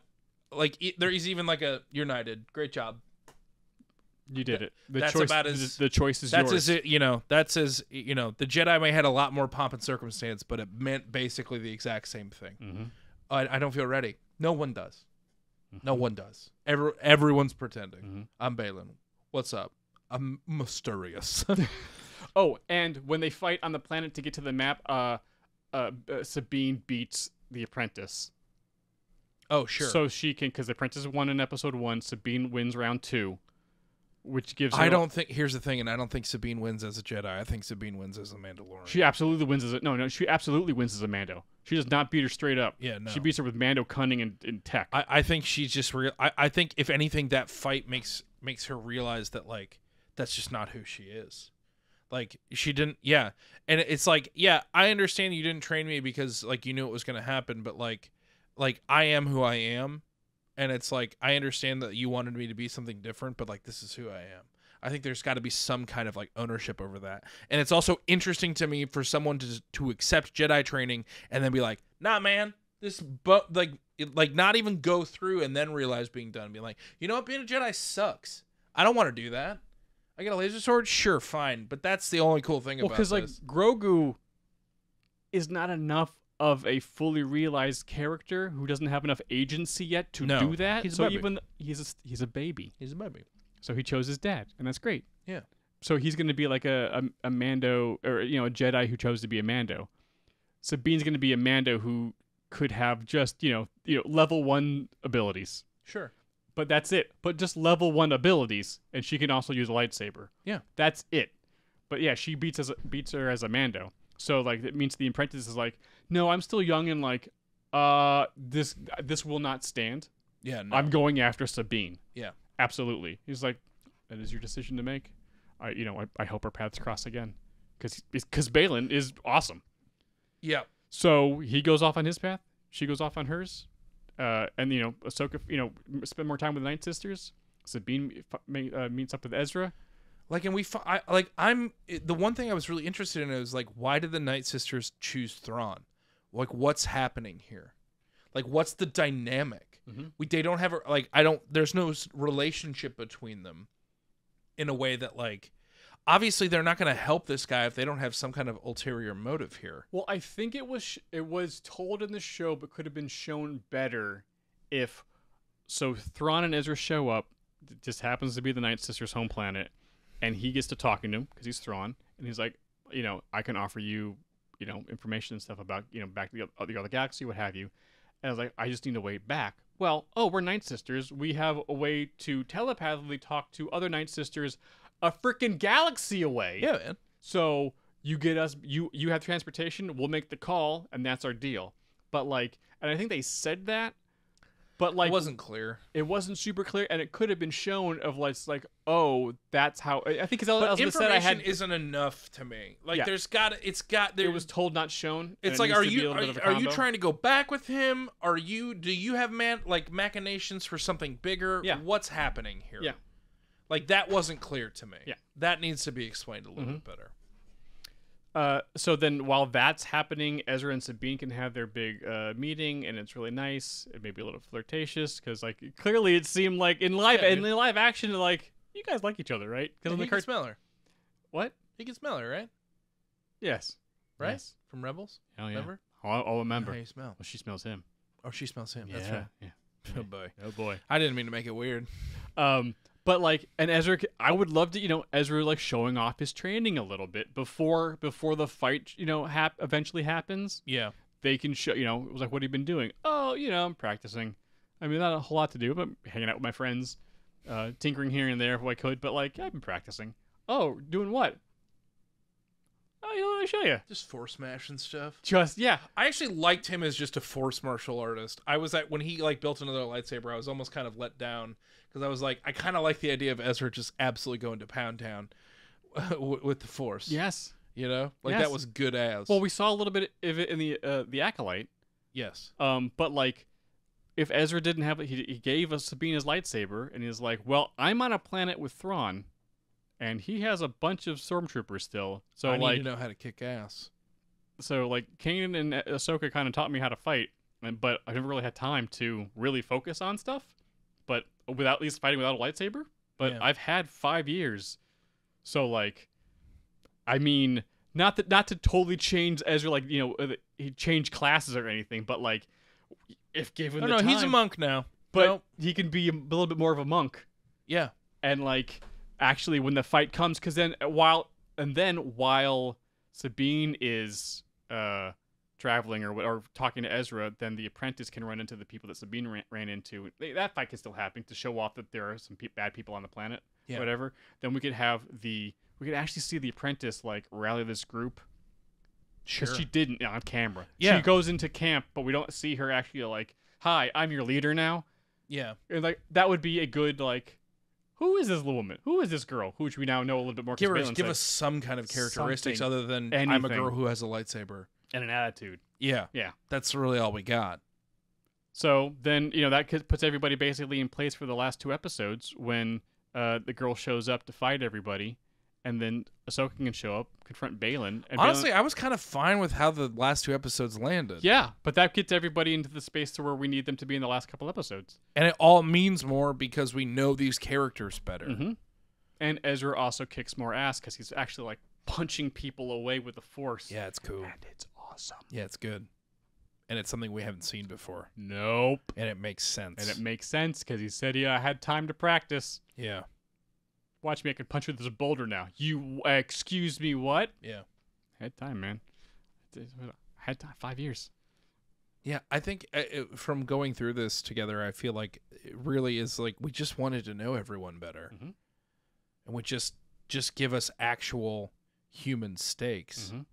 C: like there is even like a knighted. Great job.
E: you did it. The
C: that's
E: choice,
C: about
E: the-
C: as-
E: the, choice is
C: That's
E: yours.
C: as it, you know. That's as you know. The Jedi may had a lot more pomp and circumstance, but it meant basically the exact same thing.
E: Mm-hmm.
C: I, I don't feel ready. No one does. No one does. Every, everyone's pretending.
E: Mhm.
C: I'm Baylan. What's up? I'm mysterious.
E: Oh, and when they fight on the planet to get to the map, uh, uh, uh Sabine beats the apprentice.
C: Oh sure.
E: So she can, because the princess won in episode one, Sabine wins round two, which gives her.
C: I don't think. Here's the thing, and I don't think Sabine wins as a Jedi. I think Sabine wins as a Mandalorian.
E: She absolutely wins as a no, no. She absolutely wins as a Mando. She does not beat her straight up.
C: Yeah, no.
E: She beats her with Mando cunning and, and tech.
C: I, I think she's just real. I, I think if anything, that fight makes makes her realize that like that's just not who she is. Like she didn't. Yeah, and it's like yeah, I understand you didn't train me because like you knew it was gonna happen, but like like I am who I am, and it's like I understand that you wanted me to be something different, but like this is who I am. I think there's got to be some kind of like ownership over that, and it's also interesting to me for someone to to accept Jedi training and then be like, nah, man, this but like it, like not even go through and then realize being done, being like, you know what, being a Jedi sucks. I don't want to do that. I get a laser sword, sure, fine, but that's the only cool thing
E: well,
C: about
E: because like. Grogu is not enough of a fully realized character who doesn't have enough agency yet to
C: No,
E: do that.
C: he's a
E: so
C: baby.
E: even he's a, he's a baby.
C: He's a baby.
E: So he chose his dad, and that's great.
C: Yeah.
E: So he's going to be like a, a a Mando or you know a Jedi who chose to be a Mando. Sabine's going to be a Mando who could have just you know you know level one abilities,
C: Sure.
E: but that's it. But just level one abilities, and she can also use a lightsaber.
C: Yeah.
E: That's it. But yeah, she beats as a, beats her as a Mando. So like it means the apprentice is like, no, I'm still young and like, uh, this this will not stand.
C: Yeah. No.
E: I'm going after Sabine.
C: yeah.
E: Absolutely. He's like, that is your decision to make. I, you know, I, I hope our paths cross again, because because Baylan is awesome.
C: Yeah.
E: So he goes off on his path. She goes off on hers. Uh, and you know, Ahsoka, you know, spend more time with the Night Sisters. Sabine uh, meets up with Ezra.
C: Like, and we, I, like, I'm the one thing I was really interested in is like, why did the Night Sisters choose Thrawn? Like, what's happening here? Like, what's the dynamic?
E: Mhm.
C: We they don't have a like, I don't. There's no relationship between them, in a way that like, obviously they're not going to help this guy if they don't have some kind of ulterior motive here.
E: Well, I think it was sh- it was told in the show, but could have been shown better if. So Thrawn and Ezra show up. It just happens to be the Night Sisters' home planet, and he gets to talking to him because he's Thrawn, and he's like, you know, I can offer you, you know, information and stuff about you know back to the, the other galaxy, what have you. And I was like, I just need a way back. Well, oh, we're Night Sisters. We have a way to telepathically talk to other Night Sisters a freaking galaxy away.
C: Yeah, man.
E: So you get us you you have transportation, we'll make the call, and that's our deal. But like and I think they said that, but like
C: it wasn't clear.
E: it wasn't super clear, and it could have been shown of like, like oh, that's how I think because Elizabeth said I had
C: isn't enough to me. Like,
E: Yeah.
C: there's got it's got there
E: it was told not shown.
C: It's like,
E: needs
C: are
E: to be a
C: you are,
E: bit of a
C: are you trying to go back with him? Are you do you have man like machinations for something bigger?
E: Yeah.
C: What's happening here?
E: Yeah.
C: Like that wasn't clear to me.
E: Yeah.
C: That needs to be explained a little
E: Mhm.
C: bit better.
E: Uh, so then while that's happening, Ezra and Sabine can have their big uh, meeting, and it's really nice. It may be a little flirtatious because, like, clearly it seemed like in live
C: Yeah,
E: in
C: dude.
E: live action, like you guys like each other, right? Because the
C: can
E: cart-
C: smell her.
E: what?
C: He can smell her, right?
E: Yes.
C: Right?
E: Yes.
C: From Rebels?
E: Oh yeah.
C: Remember?
E: I'll, I'll remember.
C: How you smell?
E: Well, she smells him.
C: Oh, she smells him.
E: Yeah.
C: That's right.
E: Yeah.
C: Oh boy.
E: Oh boy.
C: I didn't mean to make it weird.
E: Um, but like, and Ezra, i would love to, you know, Ezra like showing off his training a little bit before before the fight, you know, hap- eventually happens.
C: Yeah.
E: They can show, you know, it was like, what have you been doing? Oh, you know, I'm practicing. I mean, not a whole lot to do, but hanging out with my friends. uh, tinkering here and there if I could, but like I've been practicing. Oh, doing what? Oh, you know what? I show you.
C: Just force smash and stuff.
E: Just yeah,
C: I actually liked him as just a force martial artist. I was at when he like built another lightsaber. I was almost kind of let down because I was like, I kind of like the idea of Ezra just absolutely going to Pound Town with with the force.
E: yes.
C: you know, like
E: Yes.
C: that was good as.
E: Well, we saw a little bit of it in the uh, the acolyte.
C: yes,
E: Um, but like, if Ezra didn't have it, he, he gave us Sabine his lightsaber, and he's like, "Well, I'm on a planet with Thrawn, and he has a bunch of stormtroopers still. So
C: I
E: like,
C: need to know how to kick ass.
E: so like, Kanan and Ah- Ahsoka kind of taught me how to fight, and, but I never really had time to really focus on stuff. But without at least fighting without a lightsaber. But
C: Yeah.
E: I've had five years, so like, I mean, not that not to totally change Ezra, like you know, uh, he changed classes or anything, but like, if given the
C: no, he's a monk now.
E: but
C: Nope.
E: he can be a little bit more of a monk
C: Yeah,
E: and like actually when the fight comes because then while and then while sabine is uh traveling or, or talking to ezra then the apprentice can run into the people that sabine ran, ran into that fight can still happen to show off that there are some pe- bad people on the planet
C: Yeah.
E: whatever then we could have the we could actually see the apprentice like rally this group because she didn't on camera
C: Yeah.
E: she goes into camp but we don't see her actually like hi i'm your leader now
C: yeah.
E: and like that would be a good like who is this woman? Who is this girl? Who should we now know a little bit more?
C: Give, her, give us some kind of characteristics
E: Something.
C: other than I'm a girl who has a lightsaber.
E: and an attitude.
C: Yeah,
E: Yeah.
C: that's really all we got.
E: So then you know that puts everybody basically in place for the last two episodes when uh, the girl shows up to fight everybody, and then Ahsoka can show up, confront Baylan. And
C: Honestly,
E: Baylan,
C: I was kind of fine with how the last two episodes landed.
E: yeah, but that gets everybody into the space to where we need them to be in the last couple episodes.
C: and it all means more because we know these characters better.
E: Mm-hmm. And Ezra also kicks more ass because he's actually like punching people away with the Force.
C: Yeah, it's cool.
E: and it's awesome.
C: Yeah, it's good, and it's something we haven't seen before,
E: Nope.
C: and it makes sense.
E: And it makes sense because he said, "Yeah, I had time to practice.
C: yeah,
E: Watch me, I can punch with this boulder now." You uh, excuse me, what?
C: yeah,
E: I had time, man. I had time, five years.
C: yeah. I think uh, it, from going through this together, I feel like it really is like we just wanted to know everyone better,
E: Mhm.
C: and we just just give us actual human stakes.
E: Mhm.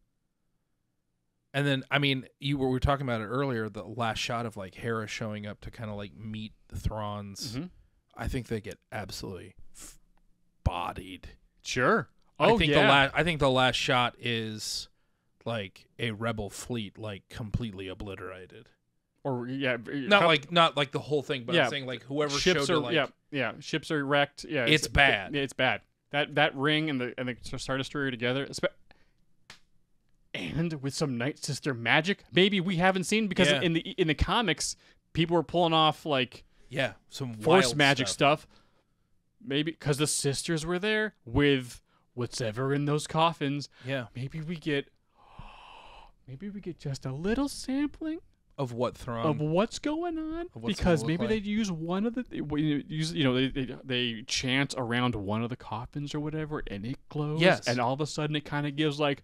C: And then, I mean, you were, we were talking about it earlier. The last shot of like Hera showing up to kind of like meet the Thrawns.
E: Mhm.
C: I think they get absolutely f- bodied.
E: Sure.
C: I
E: Oh
C: think
E: yeah.
C: the last I think the last shot is like a rebel fleet like completely obliterated.
E: or yeah,
C: Not like not like the whole thing, but
E: Yeah.
C: I'm saying like whoever
E: ships
C: showed
E: are
C: like
E: yeah yeah ships are wrecked. Yeah,
C: It's bad.
E: Yeah, it's bad. That that ring and the and the Star Destroyer together. And with some Night Sister magic, maybe we haven't seen because
C: Yeah.
E: in the in the comics, people were pulling off like
C: yeah, some
E: force
C: wild
E: magic
C: stuff.
E: stuff. Maybe because the sisters were there with whatever in those coffins.
C: Yeah,
E: Maybe we get, maybe we get just a little sampling
C: of what Thrawn.
E: of what's going on
C: what's
E: because maybe
C: like.
E: they use one of the they- you know, use you know they, they they chant around one of the coffins or whatever and it glows.
C: Yes.
E: and all of a sudden it kind of gives like.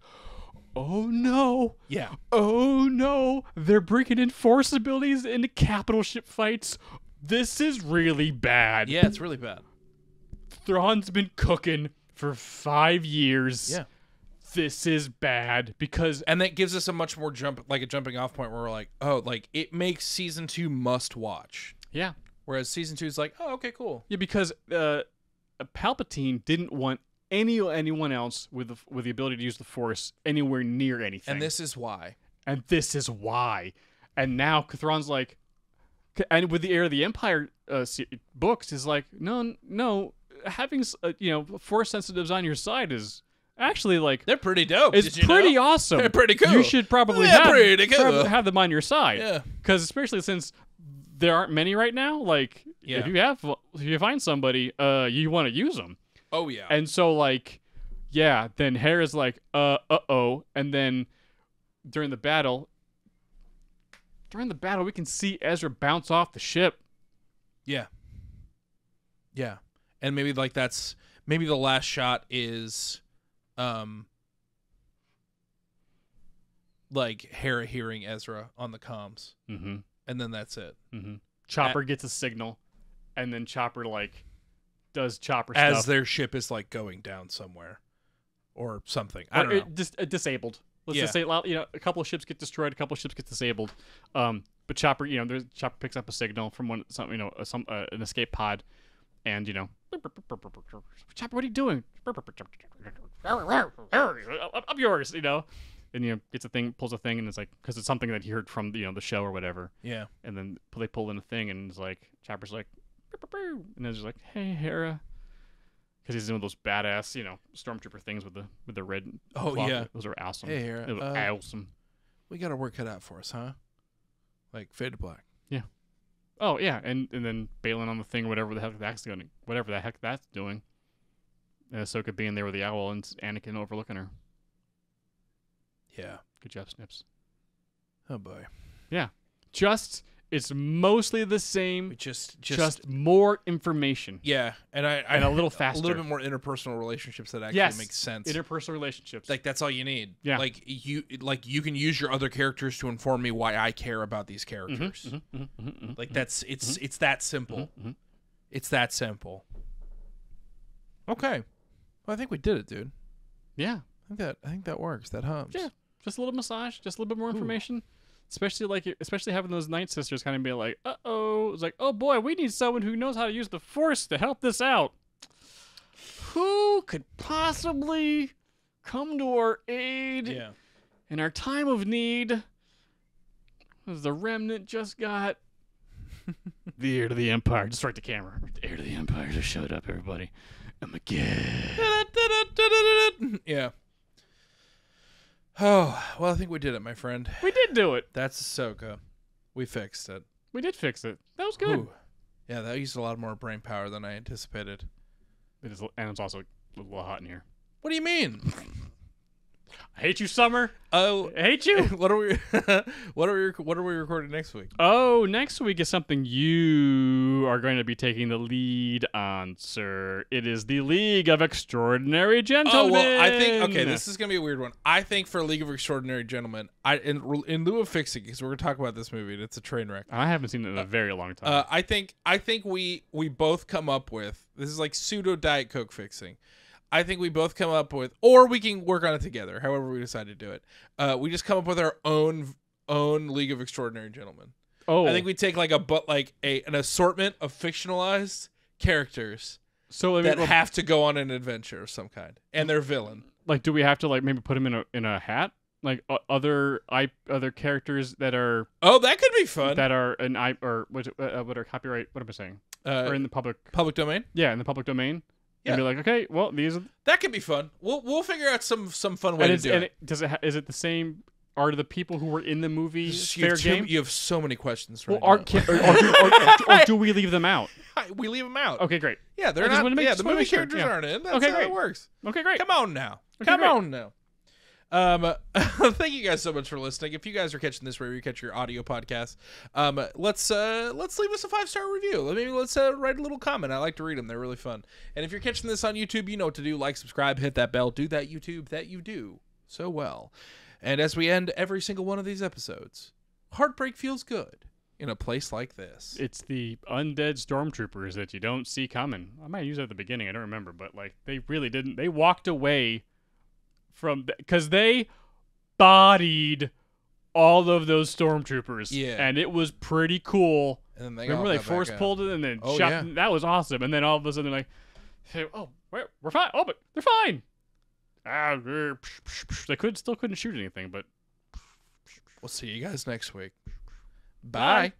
E: Oh no!
C: yeah,
E: Oh no! They're bringing in force abilities into capital ship fights. This is really bad.
C: yeah, it's really bad.
E: Thrawn's been cooking for five years.
C: Yeah.
E: This is bad because
C: And that gives us a much more jump, like a jumping off point where we're like, oh, like it makes season two must watch.
E: yeah,
C: Whereas season two is like, oh, okay, cool.
E: yeah, because uh, Palpatine didn't want any anyone else with the, with the ability to use the Force anywhere near anything.
C: And this is why.
E: and this is why. And now Thrawn's like, and with the Heir of the Empire uh, books is like, no, no, having uh, you know Force sensitives on your side is actually like
C: They're pretty dope.
E: It's pretty
C: know?
E: awesome.
C: They're pretty cool.
E: You should probably
C: They're
E: have,
C: pretty cool.
E: have them on your side.
C: Yeah.
E: Because especially since there aren't many right now. Like,
C: Yeah.
E: if you have, if you find somebody, uh, you want to use them.
C: Oh yeah.
E: And so, like, yeah, then Hair is like, uh, uh oh, and then during the battle, during the battle, we can see Ezra bounce off the ship.
C: Yeah. Yeah. And maybe like that's maybe the last shot is um like Hera hearing Ezra on the comms
E: Mm-hmm.
C: and then that's it.
E: Mm-hmm. Chopper gets a signal, and then Chopper like does chopper
C: as
E: stuff.
C: their ship is like going down somewhere or something. I
E: Or
C: don't
E: it
C: know.
E: Dis- uh, disabled. Let's
C: Yeah.
E: just say, lo- you know, a couple of ships get destroyed, a couple of ships get disabled. Um, but Chopper, you know, there's Chopper picks up a signal from one, some, you know, uh, some uh, an escape pod, and you know, Chopper, what are you doing? up, yours, you know. And you know, gets a thing, pulls a thing, and it's like because it's something that he heard from you know the show or whatever.
C: Yeah.
E: And then they pull in a thing, and it's like Chopper's like, and then just like, hey Hera, because he's doing those badass, you know, stormtrooper things with the with the red.
C: Oh,
E: cloth.
C: yeah.
E: those are awesome.
C: Hey, Hera, uh,
E: awesome.
C: We got our work cut out for us, huh? Like fade to black.
E: Oh yeah, and and then Baylan on the thing, whatever the heck that's going, whatever the heck that's doing. And Ahsoka being there with the owl and Anakin overlooking her.
C: Yeah.
E: Good job, Snips.
C: Oh boy. Yeah.
E: Just it's mostly the same,
C: just
E: just,
C: just,
E: more information.
C: yeah, and I, I
E: and a little faster,
C: A little bit more interpersonal relationships that actually
E: Yes.
C: make sense.
E: Interpersonal relationships.
C: like that's all you need.
E: Yeah.
C: Like you like you can use your other characters to inform me why I care about these
E: Mhm,
C: characters.
E: mhm, mhm, mhm, mhm,
C: Like that's it's it's that simple. It's that simple. Okay. Well, I think we did it, dude.
E: Yeah,
C: I think that I think that works. That hums.
E: Yeah. just a little massage, just a little bit more information. Especially like, especially having those Night Sisters kind of be like, uh oh, it's like, oh boy, we need someone who knows how to use the Force to help this out. Who could possibly come to our aid
C: Yeah.
E: in our time of need? As the remnant just got the heir to the Empire, just right to camera. The heir to the Empire just showed up, everybody. I'm again.
C: Yeah. Oh, well, I think we did it, my friend.
E: We did do it.
C: That's Ahsoka. We fixed it.
E: We did fix it. That was good.
C: Ooh. Yeah, that used a lot more brain power than I anticipated.
E: It is, and it's also a little hot in here.
C: What do you mean?
E: I hate you, Summer.
C: Oh,
E: I hate you.
C: what are we? what are we? What are we recording next week?
E: oh, next week is something you are going to be taking the lead on, sir. It is the League of Extraordinary Gentlemen.
C: Oh well, I think okay. This is gonna be a weird one. I think for League of Extraordinary Gentlemen, I in in lieu of fixing because we're gonna talk about this movie and it's a train wreck.
E: I haven't seen it in a very long time.
C: Uh, I think I think we we both come up with this is like pseudo diet coke fixing. I think we both come up with, or we can work on it together. However, we decide to do it. Uh, we just come up with our own own League of Extraordinary Gentlemen.
E: oh,
C: I think we take like a but like a an assortment of fictionalized characters
E: so. I mean,
C: that have to go on an adventure of some kind, and their villain.
E: like, do we have to like maybe put him in a in a hat? Like uh, other I other characters that are
C: Oh, that could be fun.
E: that are an I or what uh, what are copyright? What am I saying?
C: uh,
E: or in the public?
C: public domain.
E: Yeah, in the public domain.
C: Yeah.
E: And be like, okay, well, these are
C: That could be fun. We'll we'll figure out some some fun way
E: and,
C: to do
E: and
C: it.
E: it, does it ha- is it the same? Are the people who were in the movie
C: You
E: fair
C: too-
E: game?
C: you have so many questions right
E: well, are,
C: now.
E: can, or, or, do- or, or, do we leave them out?
C: we leave them out.
E: Okay, great.
C: Yeah, they're
E: I
C: not.
E: make-
C: yeah, the movie
E: make sure,
C: characters aren't in. That's
E: Okay,
C: how
E: great.
C: it works.
E: Okay, great.
C: Come on now.
E: Okay,
C: Come
E: great.
C: on now. Um, thank you guys so much for listening. If you guys are catching this wherever you catch your audio podcast, um, let's uh, let's leave us a five star review. Maybe let's uh, write a little comment. I like to read them; they're really fun. And if you're catching this on YouTube, you know what to do: like, subscribe, hit that bell, do that YouTube that you do so well. And as we end every single one of these episodes, heartbreak feels good in a place like this.
E: It's the undead stormtroopers that you don't see coming. I might use it at the beginning. I don't remember, but like they really didn't. They walked away from because they bodied all of those stormtroopers.
C: Yeah.
E: and it was pretty cool.
C: and then they
E: Remember they force pulled it and then
C: Oh,
E: shot.
C: yeah.
E: That was awesome. And then all of a sudden they're like, hey, "Oh, we're, we're fine. Oh, but they're fine." Ah, they're- psh, psh, psh. they could still couldn't shoot anything, but
C: We'll see you guys next week.
E: Bye.
C: Bye.